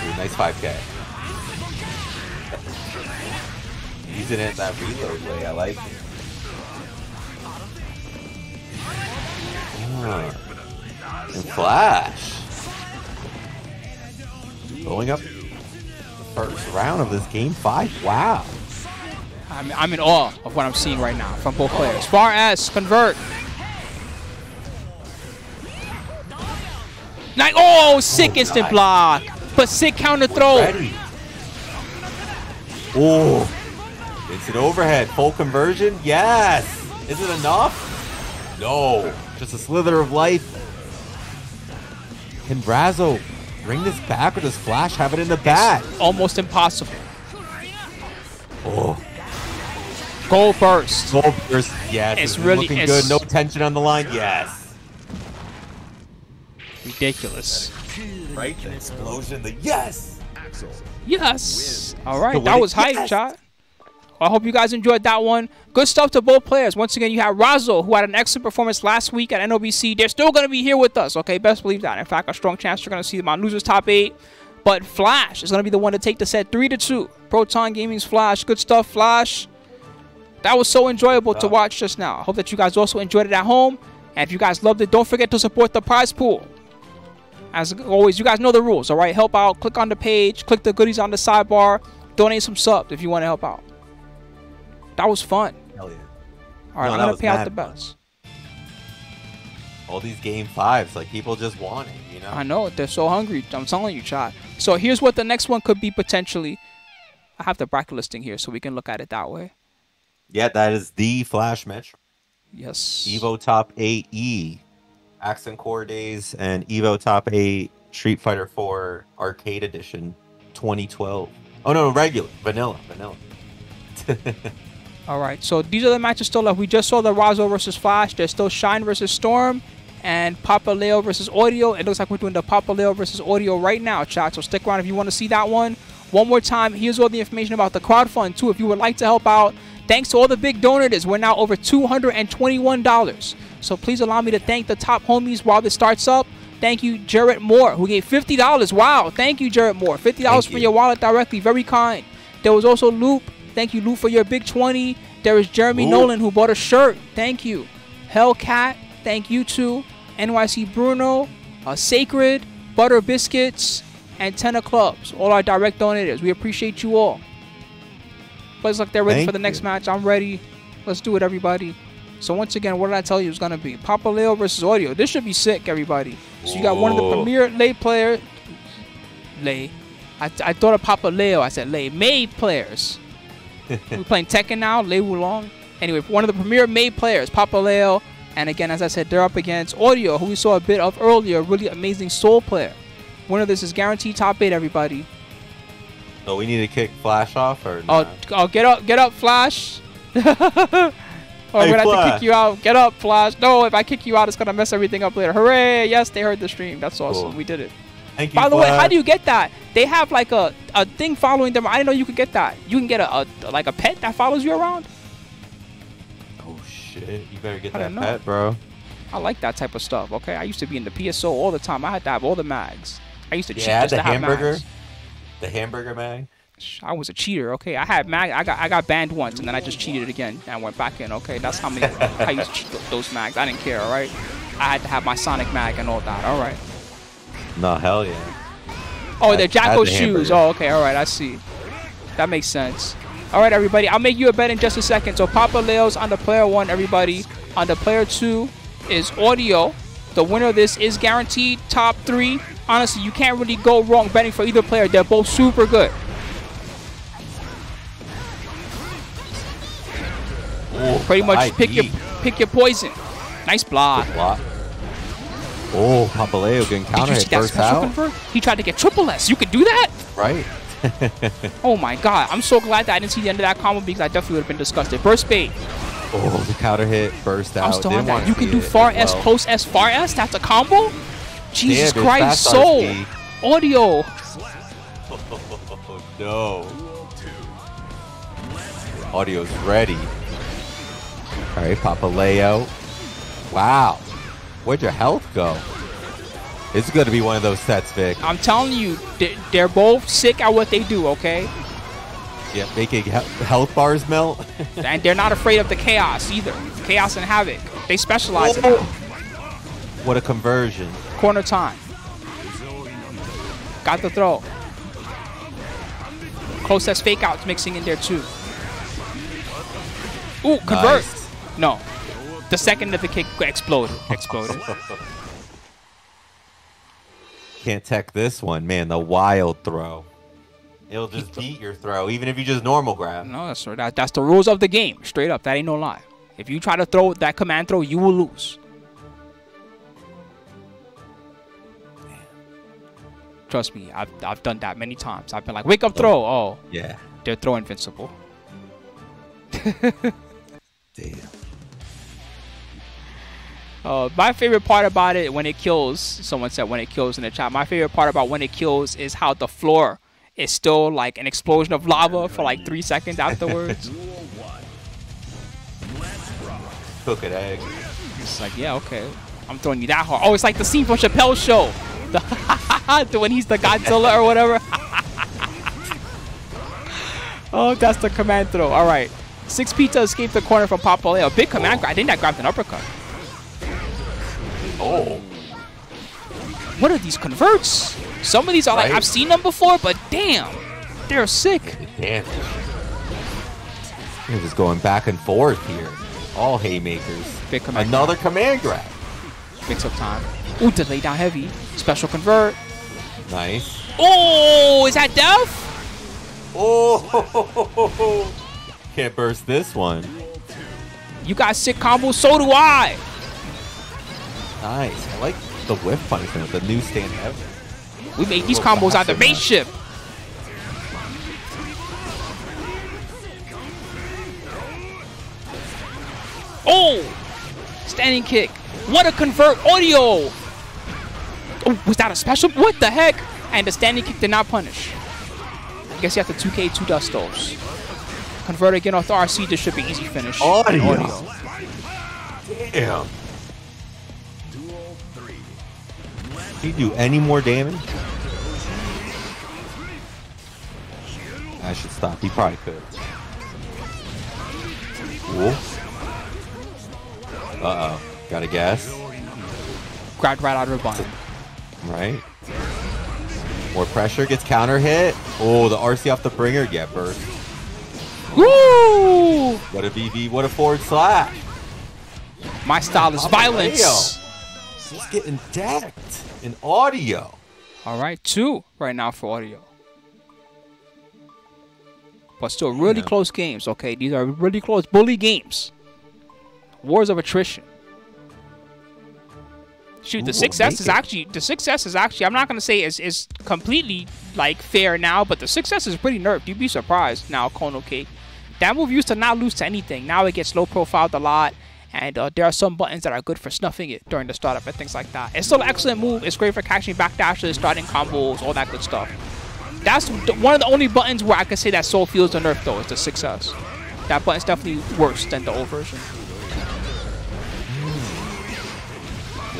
[SPEAKER 1] Ooh, nice 5K. Using it that reload way, I like it. Ah. And Flash. Going up the first round of this game five. Wow.
[SPEAKER 2] I'm, I'm in awe of what I'm seeing right now from both players. Far as convert. Like, oh, sick
[SPEAKER 1] Oh,
[SPEAKER 2] instant
[SPEAKER 1] God.
[SPEAKER 2] block, but sick counter throw.
[SPEAKER 1] Ready. Oh. It's an overhead. Full conversion? Yes. Is it enough? No. Just a slither of life. Can Brazo bring this back or does Flash have it in the back?
[SPEAKER 2] Almost impossible.
[SPEAKER 1] Oh.
[SPEAKER 2] Goal burst.
[SPEAKER 1] Goal burst. Yes.
[SPEAKER 2] It's
[SPEAKER 1] It's
[SPEAKER 2] really-
[SPEAKER 1] looking
[SPEAKER 2] it's-
[SPEAKER 1] good. No tension on the line. Yes.
[SPEAKER 2] Ridiculous.
[SPEAKER 1] Right? The explosion. The yes.
[SPEAKER 4] Axl.
[SPEAKER 2] Yes. All
[SPEAKER 1] The
[SPEAKER 2] that was hype,
[SPEAKER 1] Yes!
[SPEAKER 2] chat. I hope you guys enjoyed that one. Good stuff to both players. Once again, you have Razzo, who had an excellent performance last week at NLBC. They're still going to be here with us, okay? Best believe that. In fact, a strong chance you're going to see them on Losers Top 8. But Flash is going to be the one to take the set 3 to 2. Proton Gaming's Flash. Good stuff, Flash. That was so enjoyable to watch just now. I hope that you guys also enjoyed it at home. And if you guys loved it, don't forget to support the prize pool. As always, you guys know the rules, all right? Help out. Click on the page. Click the goodies on the sidebar. Donate some subs if you want to help out. That was fun.
[SPEAKER 1] Hell yeah.
[SPEAKER 2] All right,
[SPEAKER 1] No,
[SPEAKER 2] I'm gonna pay out the bets.
[SPEAKER 1] All these game fives, like people just want it, you know?
[SPEAKER 2] I know they're so hungry. I'm telling you, chat. So here's what the next one could be potentially. I have the bracket listing here, so we can look at it that way.
[SPEAKER 1] Yeah, that is the Flash Metro.
[SPEAKER 2] Yes.
[SPEAKER 1] Evo Top 8E, Accent Core Days, and Evo Top 8 Street Fighter 4 Arcade Edition 2012. Oh no, regular, vanilla, vanilla. (laughs)
[SPEAKER 2] All right, so these are the matches still left. We just saw the Razzo versus Flash. There's still Shine versus Storm and Papa Leo versus Audio. It looks like we're doing the Papa Leo versus Audio right now, chat. So stick around if you want to see that one. One more time, here's all the information about the crowdfund too. If you would like to help out, thanks to all the big donors, we're now over $221. So please allow me to thank the top homies while this starts up. Thank you, Jarrett Moore, who gave $50. Wow, thank you, Jarrett Moore. $50
[SPEAKER 1] Thank
[SPEAKER 2] from
[SPEAKER 1] you.
[SPEAKER 2] your wallet directly. Very kind. There was also Loop. Thank you, Loop, for your big 20. There is Jeremy
[SPEAKER 1] Loop.
[SPEAKER 2] Nolan, who bought a shirt. Thank you. Hellcat. Thank you, too. NYC Bruno. Uh, Sacred. Butter Biscuits. And Tenor Clubs. All our direct donors. We appreciate you all. Looks like they're ready
[SPEAKER 1] Thank
[SPEAKER 2] for the next
[SPEAKER 1] you.
[SPEAKER 2] match. I'm ready. Let's do it, everybody. So once again, what did I tell you it was gonna be? Papa Leo versus Audio. This should be sick, everybody. So you got one of the premier lay player. Lay. I, I thought of Papa Leo. I said lay. Made players. (laughs) We're playing Tekken now. Lei Wulong. Anyway, one of the premier made players, Papa Leo. And again, as I said, they're up against Audio, who we saw a bit of earlier. Really amazing Sol player. Winner of this is guaranteed top eight, everybody.
[SPEAKER 1] So we need to kick Flash off or
[SPEAKER 2] Oh,
[SPEAKER 1] not?
[SPEAKER 2] oh, get up, get up, Flash. (laughs) or
[SPEAKER 1] Hey,
[SPEAKER 2] we're gonna have to kick you out. Get up, Flash. No, if I kick you out, it's gonna mess everything up later. Hooray! Yes, they heard the stream. That's awesome.
[SPEAKER 1] Cool.
[SPEAKER 2] We did it.
[SPEAKER 1] Thank you.
[SPEAKER 2] By the way, how do you get that? They have like a, a thing following them. I didn't know you could get that. You can get a, a like a pet that follows you around.
[SPEAKER 1] Oh shit! You better get
[SPEAKER 2] I
[SPEAKER 1] that pet, bro.
[SPEAKER 2] I like that type of stuff. Okay, I used to be in the PSO all the time. I had to have all the mags. I used to cheat
[SPEAKER 1] Yeah,
[SPEAKER 2] just
[SPEAKER 1] the
[SPEAKER 2] to have
[SPEAKER 1] hamburger.
[SPEAKER 2] mags.
[SPEAKER 1] The hamburger mag.
[SPEAKER 2] I was a cheater. Okay, I had mag. I got I got banned once, and then I just cheated again and went back in. Okay, that's how many (laughs) I used to cheat those mags. I didn't care. All right, I had to have my Sonic mag and all that. All right.
[SPEAKER 1] No, hell yeah.
[SPEAKER 2] Oh,
[SPEAKER 1] I-
[SPEAKER 2] they're Jacko
[SPEAKER 1] the
[SPEAKER 2] shoes.
[SPEAKER 1] hamburger.
[SPEAKER 2] Oh, okay. All right. I see. That makes sense. All right, everybody. I'll make you a bet in just a second. So Papa Leo's on the player one, everybody. On the player two is audio. The winner of this is guaranteed top three. Honestly, you can't really go wrong betting for either player. They're both super good.
[SPEAKER 1] Oh,
[SPEAKER 2] Pretty much
[SPEAKER 1] high
[SPEAKER 2] pick your pick your poison. Nice block.
[SPEAKER 1] Block. Oh, Papaleo getting counter hit first out.
[SPEAKER 2] convert? He tried to get triple S. You could do that?
[SPEAKER 1] Right. (laughs)
[SPEAKER 2] Oh my god. I'm so glad that I didn't see the end of that combo because I definitely would have been disgusted. Burst bait.
[SPEAKER 1] Oh, the counter hit burst out.
[SPEAKER 2] I'm still on that. You can do far
[SPEAKER 1] as
[SPEAKER 2] S,
[SPEAKER 1] well.
[SPEAKER 2] close S, far S. That's a combo? Jesus
[SPEAKER 1] Damn,
[SPEAKER 2] Christ,
[SPEAKER 1] Sol.
[SPEAKER 2] Audio. (laughs)
[SPEAKER 1] No. Audio's ready. All right, Papaleo. Wow. Where'd your health go? This is going to be one of those sets, Vic.
[SPEAKER 2] I'm telling you, they- they're both sick at what they do, okay?
[SPEAKER 1] Yeah, making he- health bars melt. (laughs)
[SPEAKER 2] And they're not afraid of the chaos either. Chaos and havoc. They specialize in that.
[SPEAKER 1] what a conversion.
[SPEAKER 2] Corner time. Got the throw. Close fake outs mixing in there too. Ooh, convert.
[SPEAKER 1] Nice.
[SPEAKER 2] No. The second that the kick exploded. Exploded. (laughs)
[SPEAKER 1] Can't tech this one, man. The wild throw. It'll just beat your throw, even if you just normal grab.
[SPEAKER 2] No, that's that, that's the rules of the game. Straight up, that ain't no lie. If you try to throw that command throw, you will lose. Trust me, I've, I've done that many times. I've been like, wake up throw. Oh,
[SPEAKER 1] Yeah.
[SPEAKER 2] they're throw invincible. (laughs)
[SPEAKER 1] Damn.
[SPEAKER 2] Uh, my favorite part about it when it kills, someone said when it kills in the chat. My favorite part about when it kills is how the floor is still like an explosion of lava for like three seconds afterwards. (laughs)
[SPEAKER 4] Duel one.
[SPEAKER 1] Cook an egg.
[SPEAKER 2] It's like, yeah, okay. I'm throwing you that hard. Oh, it's like the scene from Chappelle's show. The, the (laughs) when he's the Godzilla or whatever. (laughs) oh, that's the command throw. All right. Six Pizza escaped the corner from Papaleo. Big command grab. I think that grabbed an uppercut.
[SPEAKER 1] Oh.
[SPEAKER 2] What are these converts? Some of these are like, I've seen them before, but damn. They're sick.
[SPEAKER 1] Damn. We're just going back and forth here. All haymakers.
[SPEAKER 2] Big command
[SPEAKER 1] Another command grab.
[SPEAKER 2] Mix up time. Ooh, to lay down heavy. Special convert.
[SPEAKER 1] Nice.
[SPEAKER 2] Oh, is that death?
[SPEAKER 1] Oh. (laughs) Can't burst this one.
[SPEAKER 2] You got sick combos, so do I.
[SPEAKER 1] Nice. I like the whiff punishment the new stand ever.
[SPEAKER 2] We made these combos out the base ship. Oh! Standing kick. What a convert audio! Oh, was that a special? What the heck? And the standing kick did not punish. I guess you have to 2K two dust those. Convert again off the RC, this should be easy finish.
[SPEAKER 1] Audio. Damn. He do any more damage? I should stop. He probably could. Cool. Uh oh. Got a guess.
[SPEAKER 2] Grabbed right out of the bun.
[SPEAKER 1] Right. More pressure. Gets counter hit. Oh, the RC off the bringer. Yeah, burst.
[SPEAKER 2] Woo!
[SPEAKER 1] What a BB. What a forward slash.
[SPEAKER 2] My style is violence.
[SPEAKER 1] He's getting decked in audio.
[SPEAKER 2] All right, two right now for audio. But still, really
[SPEAKER 1] Yeah.
[SPEAKER 2] close games. Okay, these are really close bully games. Wars of attrition. Shoot, the
[SPEAKER 1] Ooh,
[SPEAKER 2] success is
[SPEAKER 1] it.
[SPEAKER 2] actually the success is actually. I'm not gonna say is is completely like fair now, but the success is pretty nerfed. You'd be surprised now. Kono Cake, that move used to not lose to anything. Now it gets low profiled a lot, And uh, there are some buttons that are good for snuffing it during the startup and things like that. It's still an excellent move. It's great for catching backdashes, starting combos, all that good stuff. That's one of the only buttons where I can say that Sol feels the nerf though, is the 6S. That button's definitely worse than the old version.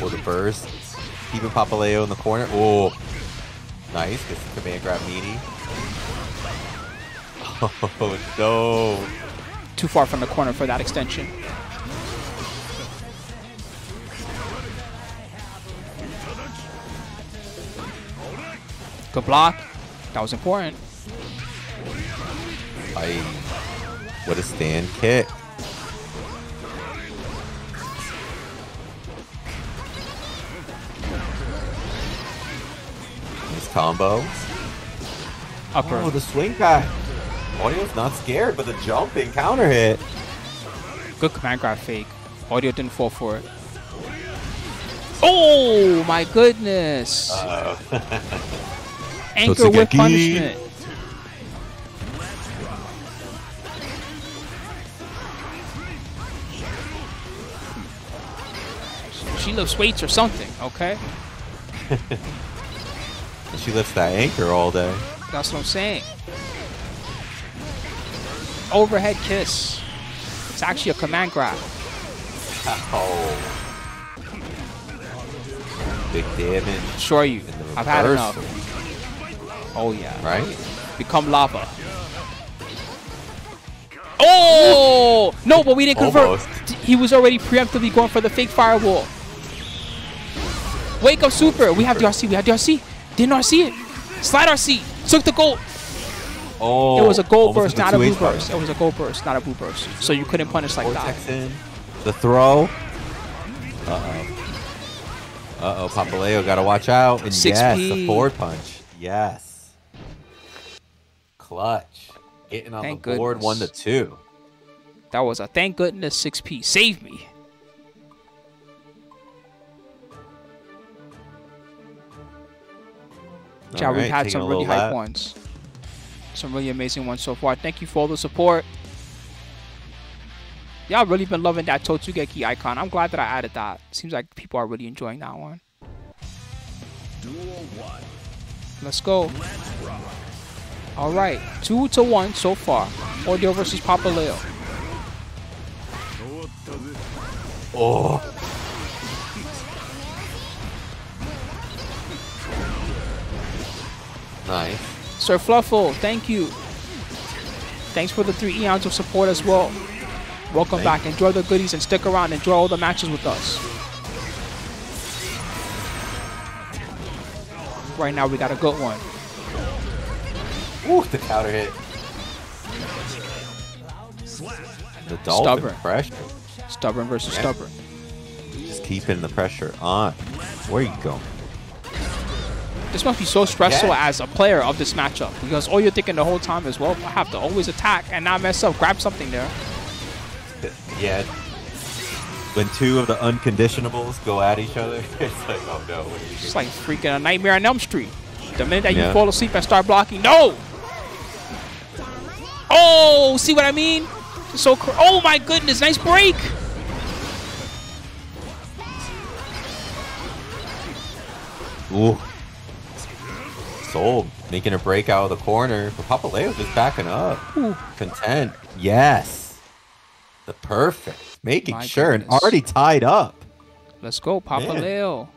[SPEAKER 1] Or the burst. Keeping Papaleo in the corner. Oh, nice. Gets the command grab meaty. (laughs) Oh no.
[SPEAKER 2] Too far from the corner for that extension. Good block. That was important.
[SPEAKER 1] I. What a stand kick. Nice combo.
[SPEAKER 2] Upper.
[SPEAKER 1] Oh, the swing guy. Audio's not scared, but the jumping counter hit.
[SPEAKER 2] Good command grab fake. Audio didn't fall for it. Oh my goodness! Uh, (laughs) Anchor with punishment. She lifts weights or something, okay? (laughs)
[SPEAKER 1] She lifts that anchor all day.
[SPEAKER 2] That's what I'm saying. Overhead kiss. It's actually a command grab. (laughs)
[SPEAKER 1] Oh. Big damage,
[SPEAKER 2] Assure you, I've had enough. Oh yeah.
[SPEAKER 1] right?
[SPEAKER 2] become lava. Oh no, but we didn't convert. He was already preemptively going for the fake firewall. Wake up, super. We have DRC. We have DRC. Didn't RC it. Slide RC. Took the gold.
[SPEAKER 1] Oh,
[SPEAKER 2] It was a gold burst, not a blue
[SPEAKER 1] 2H
[SPEAKER 2] burst. It was a gold burst, not a blue burst. So you couldn't punish like that.
[SPEAKER 1] In. The throw. Uh oh. Uh oh, Papaleo, gotta watch out. And
[SPEAKER 2] 6P.
[SPEAKER 1] yes, the forward punch. Yes. Clutch. Getting on
[SPEAKER 2] Thank
[SPEAKER 1] the board
[SPEAKER 2] goodness.
[SPEAKER 1] one to two.
[SPEAKER 2] That was a thank goodness 6P. Save me. Yeah,
[SPEAKER 1] All
[SPEAKER 2] we've had some really
[SPEAKER 1] little
[SPEAKER 2] hype
[SPEAKER 1] lap.
[SPEAKER 2] ones. Some really amazing ones so far. Thank you for all the support. Y'all really been loving that Totsugeki icon. I'm glad that I added that. Seems like people are really enjoying that one.
[SPEAKER 4] Duel 1.
[SPEAKER 2] Let's go. All right, two to one so far. Audio versus Papaleo.
[SPEAKER 1] Oh. Nice.
[SPEAKER 2] Sir Fluffle, thank you. Thanks for the three eons of support as well. Welcome back. Enjoy the goodies and stick around. Enjoy all the matches with us. Right now, we got a good one.
[SPEAKER 1] Ooh, the counter hit. The dolphin
[SPEAKER 2] Stubborn.
[SPEAKER 1] pressure.
[SPEAKER 2] Stubborn versus
[SPEAKER 1] Yeah.
[SPEAKER 2] stubborn.
[SPEAKER 1] Just keeping the pressure on. Where you going?
[SPEAKER 2] This must be so stressful
[SPEAKER 1] Yeah.
[SPEAKER 2] as a player of this matchup because all you're thinking the whole time is, well, I have to always attack and not mess up. Grab something there.
[SPEAKER 1] Yeah. When two of the unconditionables go at each other, (laughs) it's like, oh no. What are you
[SPEAKER 2] It's like freaking a nightmare on Elm Street. The minute that you fall asleep and start blocking, no! Oh, see what I mean? So, cr- oh my goodness, nice break!
[SPEAKER 1] Ooh. Sold. Making a break out of the corner. But Papaleo just backing up.
[SPEAKER 2] Ooh.
[SPEAKER 1] Content. Yes. The perfect. Making
[SPEAKER 2] My
[SPEAKER 1] sure and already tied up.
[SPEAKER 2] Let's go, Papaleo.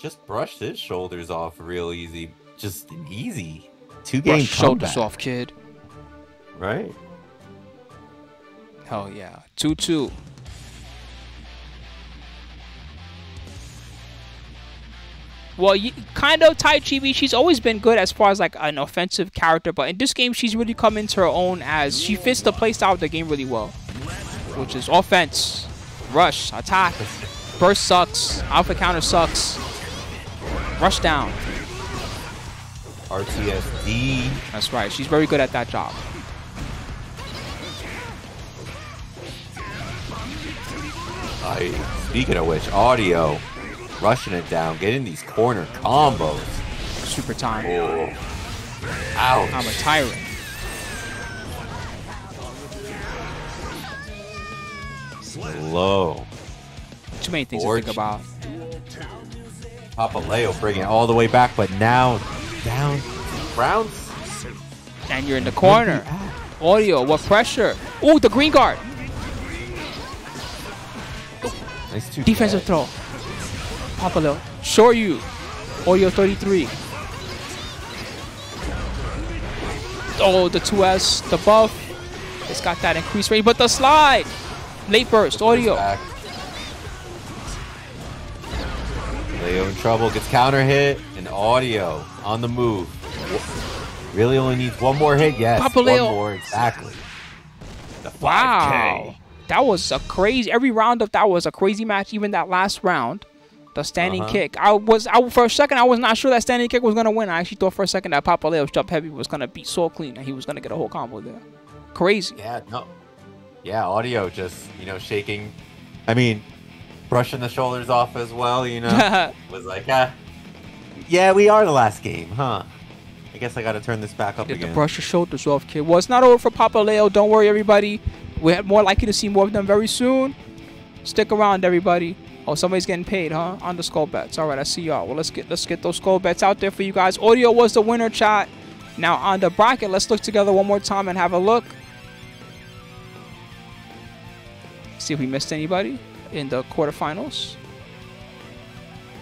[SPEAKER 1] Just brushed his shoulders off real easy. Just an easy two
[SPEAKER 2] Brush
[SPEAKER 1] game
[SPEAKER 2] shoulders
[SPEAKER 1] comeback.
[SPEAKER 2] off, kid.
[SPEAKER 1] Right.
[SPEAKER 2] Hell yeah. 2 2. Well, y- kind of Tai Chibi. She's always been good as far as like an offensive character, but in this game, she's really come into her own as she fits the playstyle of the game really well, which is offense, rush, attack, burst sucks, alpha counter sucks, rush down.
[SPEAKER 1] RTSD.
[SPEAKER 2] That's right. She's very good at that job.
[SPEAKER 1] I, speaking of which, audio. Rushing it down. Getting these corner combos.
[SPEAKER 2] Super time.
[SPEAKER 1] Oh. Ouch.
[SPEAKER 2] I'm a tyrant.
[SPEAKER 1] Low.
[SPEAKER 2] Too many things
[SPEAKER 1] Gorge.
[SPEAKER 2] to think about.
[SPEAKER 1] Papaleo bringing it all the way back, but now down rounds.
[SPEAKER 2] And you're in the corner. Audio, what pressure? Ooh, the green guard.
[SPEAKER 1] Nice two
[SPEAKER 2] Defensive throw. Papa Leo. Short you. Audio 33. Oh, the 2S, the buff. It's got that increased range, but the slide. Late burst, audio.
[SPEAKER 1] Leo in trouble, gets counter hit, and audio on the move. Really only needs one more hit, yes.
[SPEAKER 2] Papaleo.
[SPEAKER 1] One more, exactly. The 5K.
[SPEAKER 2] Wow. That was a crazy every round of that was a crazy match, even that last round. The standing
[SPEAKER 1] Uh-huh.
[SPEAKER 2] kick. I was I for a second I was not sure that standing kick was gonna win. I actually thought for a second that Papaleo's jump heavy was gonna beat Sol Clean and he was gonna get a whole combo there. Crazy.
[SPEAKER 1] Yeah, no. Yeah, audio just, you know, shaking. I mean, brushing the shoulders off as well, you know. (laughs) was like, ah, yeah, we are the last game, huh? I guess I got to turn this back up
[SPEAKER 2] Get to brush your shoulders off, kid. Well, it's not over for Papa Leo. Don't worry, everybody. We're more likely to see more of them very soon. Stick around, everybody. Oh, somebody's getting paid, huh? On the skull bets. All right, I see y'all. Well, let's get let's get those skull bets out there for you guys. Audio was the winner, chat. Now on the bracket, let's look together one more time and have a look. See if we missed anybody in the quarterfinals.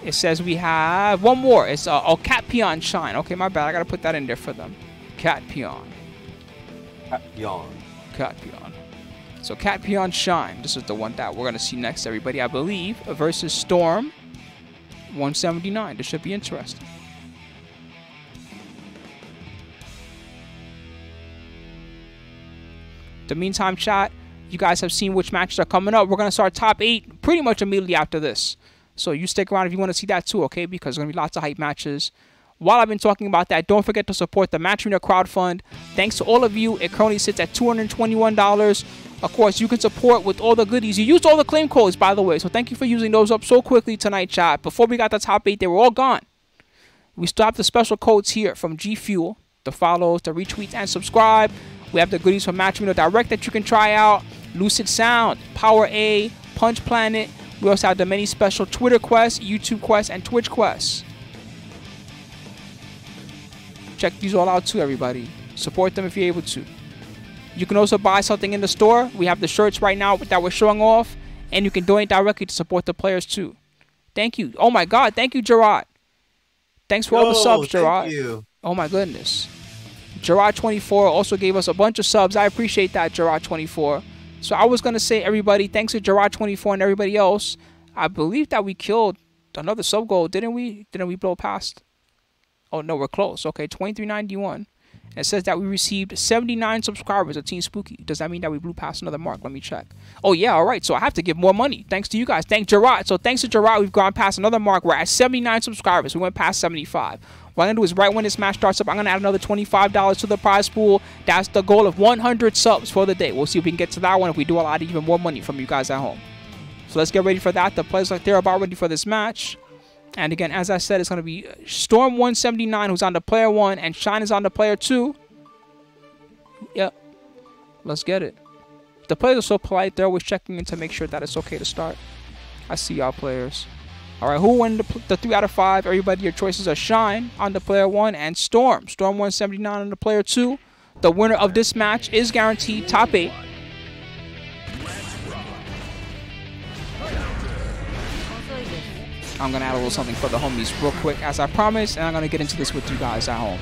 [SPEAKER 2] It says we have one more. It's uh, oh Cat Peon Shine. Okay, my bad. I gotta put that in there for them. Cat Peon.
[SPEAKER 1] Yawn.
[SPEAKER 2] Cat Peon. So Cat Peon Shine. This is the one that we're gonna see next, everybody. I believe uh, versus Storm. 179. This should be interesting. The meantime, chat. You guys have seen which matches are coming up. We're gonna start top eight pretty much immediately after this. So you stick around if you want to see that too, okay? Because there's gonna be lots of hype matches. While I've been talking about that, don't forget to support the Match Arena crowdfund. Thanks to all of you, it currently sits at $221. Of course, you can support with all the goodies. You used all the claim codes, by the way, so thank you for using those up so quickly tonight, chat. Before we got the top eight, they were all gone. We still have the special codes here from G Fuel, the follows, the retweets, and subscribe. We have the goodies from Match Direct that you can try out. Lucid Sound, Power A, Punch Planet. We also have the many special Twitter quests, YouTube quests, and Twitch quests. Check these all out too, everybody. Support them if you're able to. You can also buy something in the store. We have the shirts right now that we're showing off, and you can donate directly to support the players too. Thank you. Oh my God, thank you, Gerard. Thanks for all the subs,
[SPEAKER 1] thank
[SPEAKER 2] Gerard.
[SPEAKER 1] you.
[SPEAKER 2] Oh my goodness. Gerard24 also gave us a bunch of subs. I appreciate that, Gerard24. So I was gonna say everybody, thanks to Gerard24 and everybody else. I believe that we killed another sub goal, didn't we? Didn't we blow past? Oh no, we're close. Okay, 2391. It says that we received 79 subscribers of Team Spooky. Does that mean that we blew past another mark? Let me check. Oh yeah, all right. So I have to give more money. Thanks to you guys. Thank Gerard. So thanks to Gerard, we've gone past another mark. We're at 79 subscribers. We went past 75. What I'm gonna do is right when this match starts up, I'm gonna add another $25 to the prize pool. That's the goal of 100 subs for the day. We'll see if we can get to that one. If we do, I'll add even more money from you guys at home. So let's get ready for that. The players like they're about ready for this match. And again, as I said, it's going to be Storm 179 who's on the player one, and Shine is on the player two. Yep. Let's get it. The players are so polite, they're always checking in to make sure that it's okay to start. I see y'all players. All right, who won the, the three out of five? Everybody, your choices are Shine on the player one and Storm. Storm 179 on the player two. The winner of this match is guaranteed top eight. I'm going to add a little something for the homies real quick, as I promised, and I'm going to get into this with you guys at home.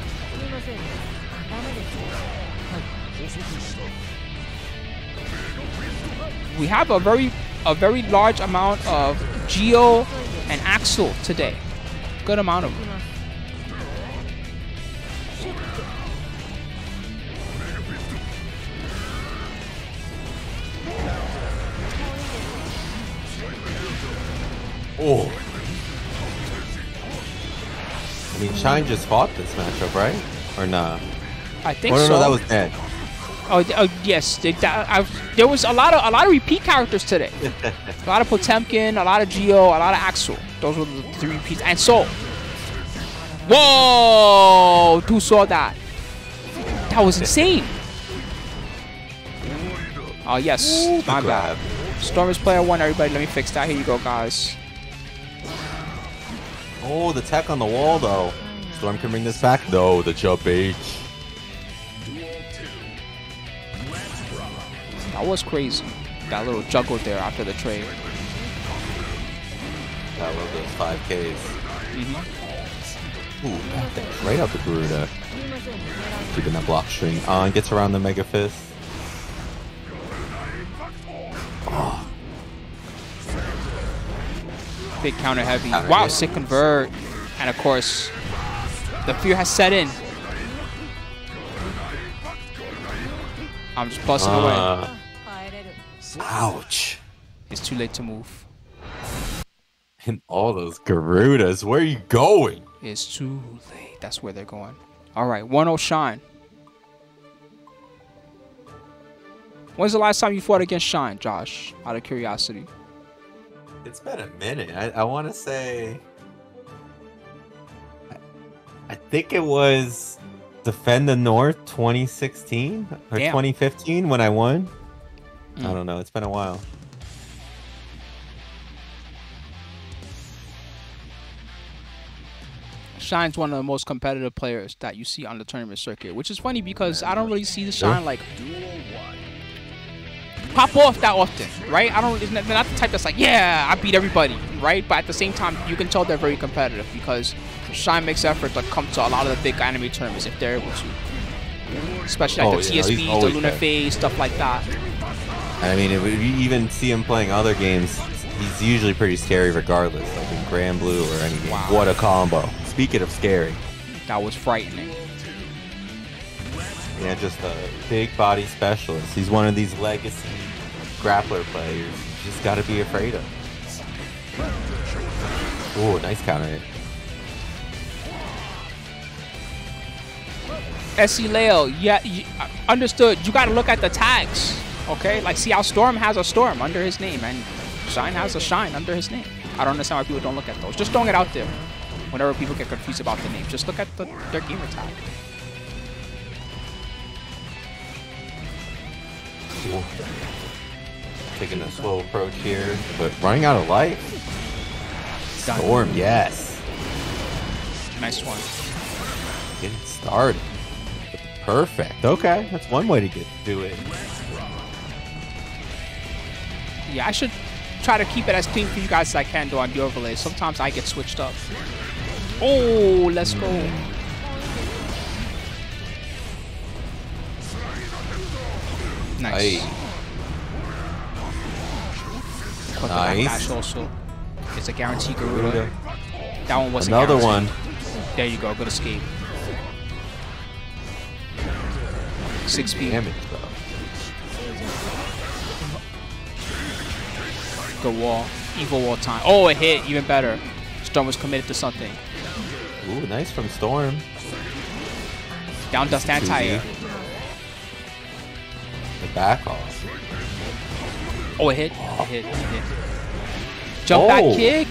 [SPEAKER 2] We have a very a very large amount of Gio and Axl today. Good amount of them.
[SPEAKER 1] I mean, Shine just fought this matchup, right? Or nah?
[SPEAKER 2] I think
[SPEAKER 1] Oh, no,
[SPEAKER 2] so.
[SPEAKER 1] no, that was dead.
[SPEAKER 2] Oh, oh yes. That, I, there was a lot of a lot of repeat characters today. (laughs) a lot of Potemkin, a lot of Gio, a lot of Axl. Those were the three repeats. And Sol. Whoa! Who saw that? That was insane. (laughs) Oh yes,
[SPEAKER 1] Ooh,
[SPEAKER 2] my bad.
[SPEAKER 1] grab.
[SPEAKER 2] Storm is player one, everybody. Let me fix that. Here you go, guys.
[SPEAKER 1] Oh, the tech on the wall though. Storm can bring this back. No, the jump H.
[SPEAKER 2] That was crazy. That little juggle there after the trade.
[SPEAKER 1] I love those five Ks.
[SPEAKER 2] hmm
[SPEAKER 1] Ooh, that thing right out the Garuda. Keeping that block string on. Gets around the Mega Fist.
[SPEAKER 2] Big counter heavy.
[SPEAKER 1] Counter
[SPEAKER 2] wow, sick convert. And of course, the fear has set in. I'm just busting
[SPEAKER 1] uh.
[SPEAKER 3] away.
[SPEAKER 1] Ouch.
[SPEAKER 2] It's too late to move.
[SPEAKER 1] And all those Garudas, where are you going?
[SPEAKER 2] It's too late. That's where they're going. All right, 1-0 Shine. When's the last time you fought against Shine, Josh? Out of curiosity.
[SPEAKER 1] It's been a minute. I, I want to say. I, I think it was Defend the North 2016 or
[SPEAKER 2] Damn.
[SPEAKER 1] 2015 when I won. I
[SPEAKER 2] Mm.
[SPEAKER 1] don't know. It's been a while.
[SPEAKER 2] Shine's one of the most competitive players that you see on the tournament circuit, which is funny because I don't really see the Shine like pop off that often, right? I don't. They're not the type that's like, yeah, I beat everybody, right? But at the same time, you can tell they're very competitive because Shine makes effort to come to a lot of the big anime tournaments if they're able to, especially like
[SPEAKER 1] Oh,
[SPEAKER 2] the
[SPEAKER 1] yeah,
[SPEAKER 2] TSPs, the
[SPEAKER 1] always
[SPEAKER 2] Luna
[SPEAKER 1] there.
[SPEAKER 2] Phase, stuff like that.
[SPEAKER 1] I mean, if you even see him playing other games, he's usually pretty scary regardless, like in Granblue or any game.
[SPEAKER 2] Wow.
[SPEAKER 1] What a combo. Speaking of scary.
[SPEAKER 2] That was frightening.
[SPEAKER 1] Yeah, just a big body specialist. He's one of these legacy grappler players. You just got to be afraid of. Ooh, nice counter hit.
[SPEAKER 2] SC Leo, yeah, you, uh, understood. You got to look at the tags, okay? Like, see how Storm has a Storm under his name, and Shine has a Shine under his name. I don't understand why people don't look at those. Just throwing it out there. Whenever people get confused about the name, just look at the, their gamer tag.
[SPEAKER 1] Taking a slow approach here, but running out of life. Storm, yes.
[SPEAKER 2] Nice one.
[SPEAKER 1] Getting started. Perfect. Okay, that's one way to get do it.
[SPEAKER 2] Yeah, I should try to keep it as clean for you guys as I can do on the overlay. Sometimes I get switched up. Oh, let's go. Nice.
[SPEAKER 1] Aye. Nice.
[SPEAKER 2] backdash also. It's a guarantee Garuda. That one was
[SPEAKER 1] Another one.
[SPEAKER 2] There you go. Good escape. Six speed.
[SPEAKER 1] Damage, though.
[SPEAKER 2] Good wall. Evil wall time. Oh, it hit. Even better. Storm was committed to something.
[SPEAKER 1] Ooh, nice from Storm.
[SPEAKER 2] Down dust anti-air.
[SPEAKER 1] The back off.
[SPEAKER 2] Oh, it hit. It hit. It hit. Jump
[SPEAKER 1] oh.
[SPEAKER 2] back kick.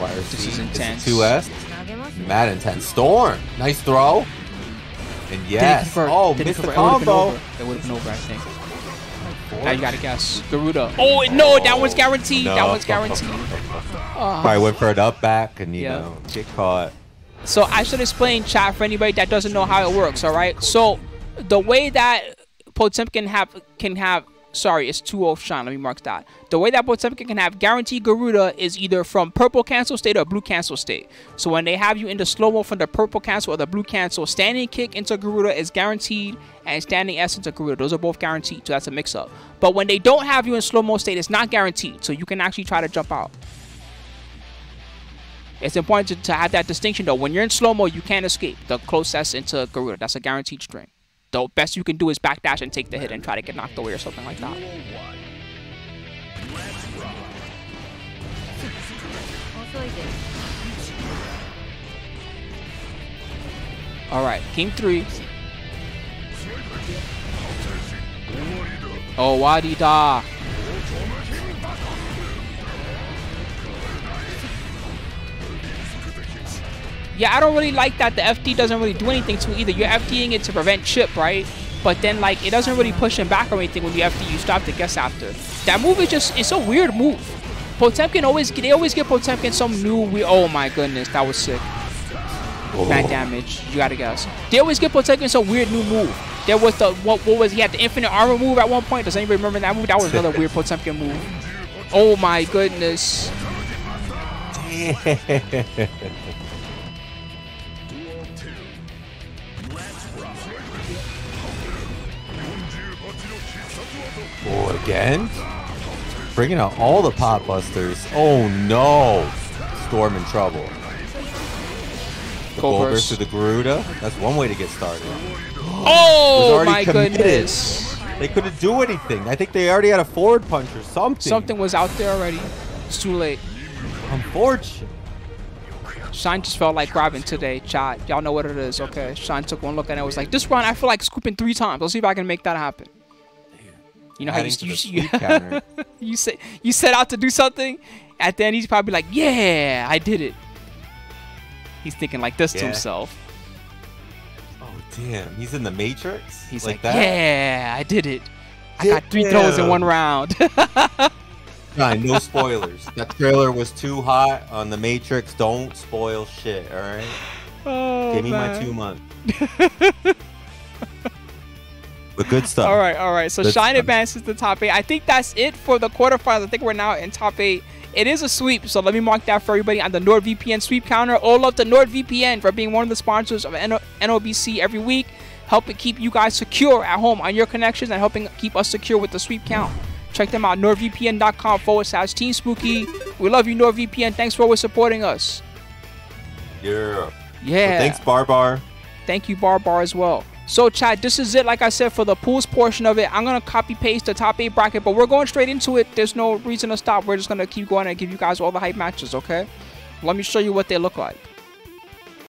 [SPEAKER 1] Wires
[SPEAKER 2] this is intense.
[SPEAKER 3] Is 2S.
[SPEAKER 1] Mad intense. Storm. Nice throw. And yes. Oh,
[SPEAKER 2] Did
[SPEAKER 1] missed the combo.
[SPEAKER 2] That would have been over, I think. Now you gotta guess. Garuda. Oh no, that one's guaranteed.
[SPEAKER 1] No.
[SPEAKER 2] That one's guaranteed. (laughs)
[SPEAKER 1] Probably went for an up back and you
[SPEAKER 2] yeah.
[SPEAKER 1] know get caught.
[SPEAKER 2] So I should explain chat for anybody that doesn't know how it works. All right. So the way that Potemkin can have can have sorry, it's two off shine. Let me mark that. The way that Potemkin can have guaranteed Garuda is either from purple cancel state or blue cancel state. So when they have you in the slow mo from the purple cancel or the blue cancel, standing kick into Garuda is guaranteed, and standing S into Garuda. Those are both guaranteed. So that's a mix up. But when they don't have you in slow mo state, it's not guaranteed. So you can actually try to jump out. It's important to, to have that distinction though. When you're in slow-mo, you can't escape the closest into Garuda. That's a guaranteed string. The best you can do is backdash and take the hit and try to get knocked away or something like that. Alright, game three. Oh, wadi da. Yeah, I don't really like that the FD doesn't really do anything to it either. You're FDing it to prevent chip, right? But then like it doesn't really push him back or anything when you FD. You stop the guess after. That move is just it's a weird move. Potemkin always they always give Potemkin some new we oh my goodness, that was sick. Bad oh. damage. You gotta guess. They always give Potemkin some weird new move. There was the what, what was he had the infinite armor move at one point. Does anybody remember that move? That was another weird Potemkin move. Oh my goodness. (laughs)
[SPEAKER 1] again? Bringing out all the pot busters. Oh no! Storm in trouble. The
[SPEAKER 2] Go
[SPEAKER 1] Bulber
[SPEAKER 2] first.
[SPEAKER 1] to the Garuda. That's one way to get started.
[SPEAKER 2] Oh my
[SPEAKER 1] committed.
[SPEAKER 2] goodness.
[SPEAKER 1] They couldn't do anything. I think they already had a forward punch or something.
[SPEAKER 2] Something was out there already. It's too late.
[SPEAKER 1] Unfortunate.
[SPEAKER 2] Shine just felt like grabbing today, chat. Y'all know what it is, okay? Shine took one look and it was like, this run, I feel like scooping three times. Let's see if I can make that happen. You know how you, you, (laughs) you, you, set, you set out to do something, at the end he's probably like, yeah, I did it. He's thinking like this to himself.
[SPEAKER 1] Oh damn, he's in the Matrix.
[SPEAKER 2] He's
[SPEAKER 1] like,
[SPEAKER 2] like,
[SPEAKER 1] that.
[SPEAKER 2] yeah, I did it. I got three throws in one round. (laughs)
[SPEAKER 1] Fine, no spoilers. that trailer was too hot on the Matrix. Don't spoil shit. All right.
[SPEAKER 2] oh,
[SPEAKER 1] Give me my two months. (laughs) but good stuff.
[SPEAKER 2] All right, all right. So
[SPEAKER 1] That's
[SPEAKER 2] Shine
[SPEAKER 1] fun.
[SPEAKER 2] advances to top eight. I think that's it for the quarterfinals. I think we're now in top eight. It is a sweep, so let me mark that for everybody on the NordVPN sweep counter. All up to NordVPN for being one of the sponsors of NLBC every week, helping keep you guys secure at home on your connections and helping keep us secure with the sweep count. Check them out, nordvpn.com forward slash Team Spooky. We love you, NordVPN. Thanks for always supporting us.
[SPEAKER 1] Yeah.
[SPEAKER 2] Yeah.
[SPEAKER 1] So thanks, Barbar.
[SPEAKER 2] Thank you, Bar Bar, as well. So, Chad, this is it. Like I said, for the pools portion of it, I'm gonna copy paste the top eight bracket, but we're going straight into it. There's no reason to stop. We're just gonna keep going and give you guys all the hype matches. Okay? Let me show you what they look like.